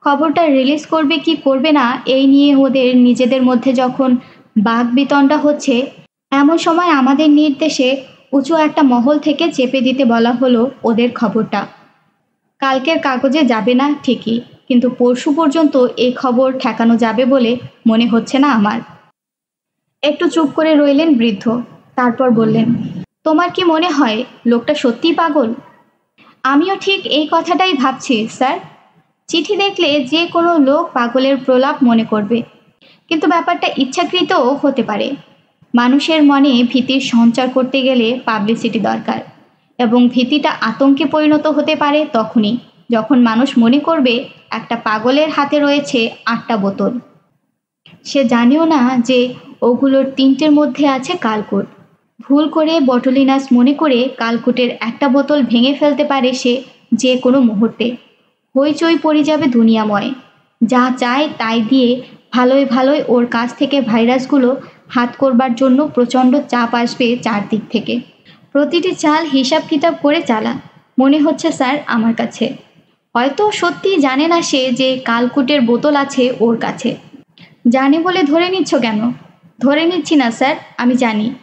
খবরটা রিলিজ করবে কি করবে না, এই নিয়ে ওদের নিজেদের মধ্যে যখন বাঘ বিতণ্ডা হচ্ছে, এমন সময় আমাদের নির্দেশে উঁচু একটা মহল থেকে চেপে দিতে বলা হলো ওদের খবরটা। কালকের কাগজে যাবে না ঠিকই, কিন্তু পরশু পর্যন্ত এই খবর ঠেকানো যাবে বলে মনে হচ্ছে না আমার। একটু চুপ করে রইলেন বৃদ্ধ, তারপর বললেন, তোমার কি মনে হয় লোকটা সত্যিই পাগল? আমিও ঠিক এই কথাটাই ভাবছি, স্যার। চিঠি দেখলে যে কোনো লোক পাগলের প্রলাপ মনে করবে। কিন্তু ব্যাপারটা ইচ্ছাকৃতও হতে পারে। মানুষের মনে ভীতির সঞ্চার করতে গেলে পাবলিসিটি দরকার এবং ভীতিটা আতঙ্কে পরিণত হতে পারে তখনই, যখন মানুষ মনে করবে একটা পাগলের হাতে রয়েছে আটটা বোতল। সে জানেও না যে ওগুলোর তিনটের মধ্যে আছে কালকুট। ভুল করে বটলিনাস মনে করে কালকুটের একটা বোতল ভেঙে ফেলতে পারে সে যে কোনো মুহূর্তে। হইচই পড়ে যাবে দুনিয়াময়। যা চায় তাই দিয়ে ভালোই ভালোই ওর কাছ থেকে ভাইরাসগুলো হাত করবার জন্য প্রচণ্ড চাপ আসবে চারদিক থেকে। প্রতিটি চাল হিসাব কিতাব করে চালা। মনে হচ্ছে, স্যার, আমার কাছে। হয়তো সত্যি জানে না সে যে কালকুটের বোতল আছে ওর কাছে। জানে বলে ধরে নিচ্ছ কেন? ধরে নিচ্ছি না, স্যার, আমি জানি।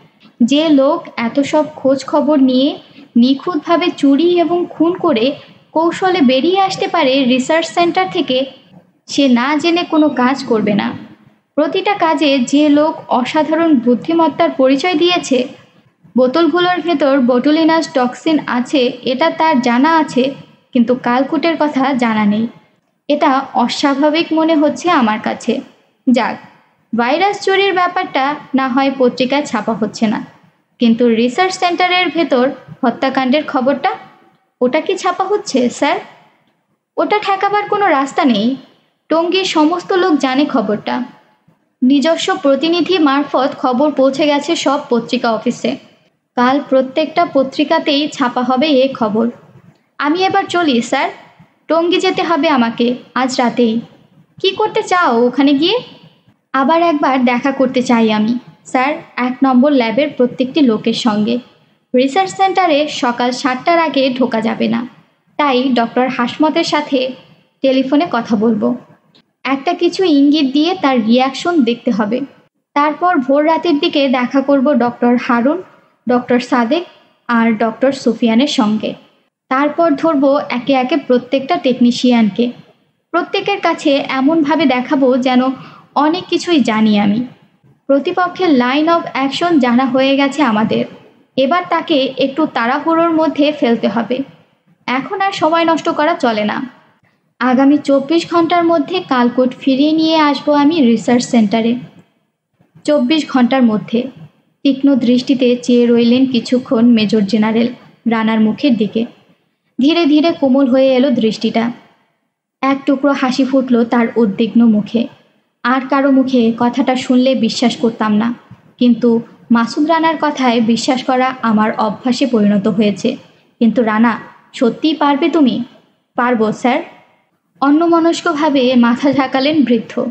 যে লোক এত সব খোঁজ খবর নিয়ে নিখুঁতভাবে চুরি এবং খুন করে কৌশলে বেরিয়ে আসতে পারে রিসার্চ সেন্টার থেকে, সে না জেনে কোনো কাজ করবে না। প্রতিটা কাজে যে লোক অসাধারণ বুদ্ধিমত্তার পরিচয় দিয়েছে, বোতলগুলোর ভেতর বটুলিনাস টক্সিন আছে, এটা তার জানা আছে, কিন্তু কালকুটের কথা জানা নেই। এটা অস্বাভাবিক মনে হচ্ছে আমার কাছে। যাক, ভাইরাস চুরির ব্যাপারটা না হয় পত্রিকায় ছাপা হচ্ছে না। কিন্তু রিসার্চ সেন্টারের ভেতর হত্যাকাণ্ডের খবরটা ওটা কি ছাপা হচ্ছে, স্যার? ওটা ঠেকাবার কোনো রাস্তা নেই। টঙ্গীর সমস্ত লোক জানে খবরটা। নিজস্ব প্রতিনিধি মারফত খবর পৌঁছে গেছে সব পত্রিকা অফিসে। কাল প্রত্যেকটা পত্রিকাতেই ছাপা হবে এ খবর। আমি এবার চলি, স্যার। টঙ্গি যেতে হবে আমাকে আজ রাতেই। কি করতে চাও ওখানে গিয়ে? আবার একবার দেখা করতে চাই আমি। স্যার, এক নম্বর ল্যাবের প্রত্যেকটি লোকের সঙ্গে। রিসার্চ সেন্টারে সকাল সাতটার আগে ঢোকা যাবে না। তাই ডক্টর হাসমতের সাথে টেলিফোনে কথা বলব। একটা কিছু ইঙ্গিত দিয়ে তার রিয়াকশন দেখতে হবে। তারপর ভোর রাতের দিকে দেখা করব ডক্টর হারুন, ডক্টর সাদেক আর ডক্টর সুফিয়ানের সঙ্গে। তারপর ধরবো একে একে প্রত্যেকটা টেকনিশিয়ানকে প্রত্যেকের কাছে এমনভাবে দেখাবো যেন অনেক কিছুই জানি আমি। প্রতিপক্ষের লাইন অফ অ্যাকশন জানা হয়ে গেছে আমাদের। এবার তাকে একটু তাড়াহুড়োর মধ্যে ফেলতে হবে। এখন আর সময় নষ্ট করা চলে না। আগামী চব্বিশ ঘণ্টার মধ্যে কালকোট ফিরিয়ে নিয়ে আসব আমি রিসার্চ সেন্টারে চব্বিশ ঘণ্টার মধ্যে তীক্ষ্ণ দৃষ্টিতে চেয়ে রইলেন কিছুক্ষণ মেজর জেনারেল রানার মুখের দিকে। ধীরে ধীরে কোমল হয়ে এলো দৃষ্টিটা। এক টুকরো হাসি ফুটল তার উদ্বিগ্ন মুখে। আর কারও মুখে কথাটা শুনলে বিশ্বাস করতাম না। কিন্তু মাসুদ রানার কথায় বিশ্বাস করা আমার অভ্যাসে পরিণত হয়েছে। কিন্তু রানা, সত্যিই পারবে তুমি? পারব, স্যার। অন্যমনস্কভাবে মাথা ঝাঁকালেন বৃদ্ধ।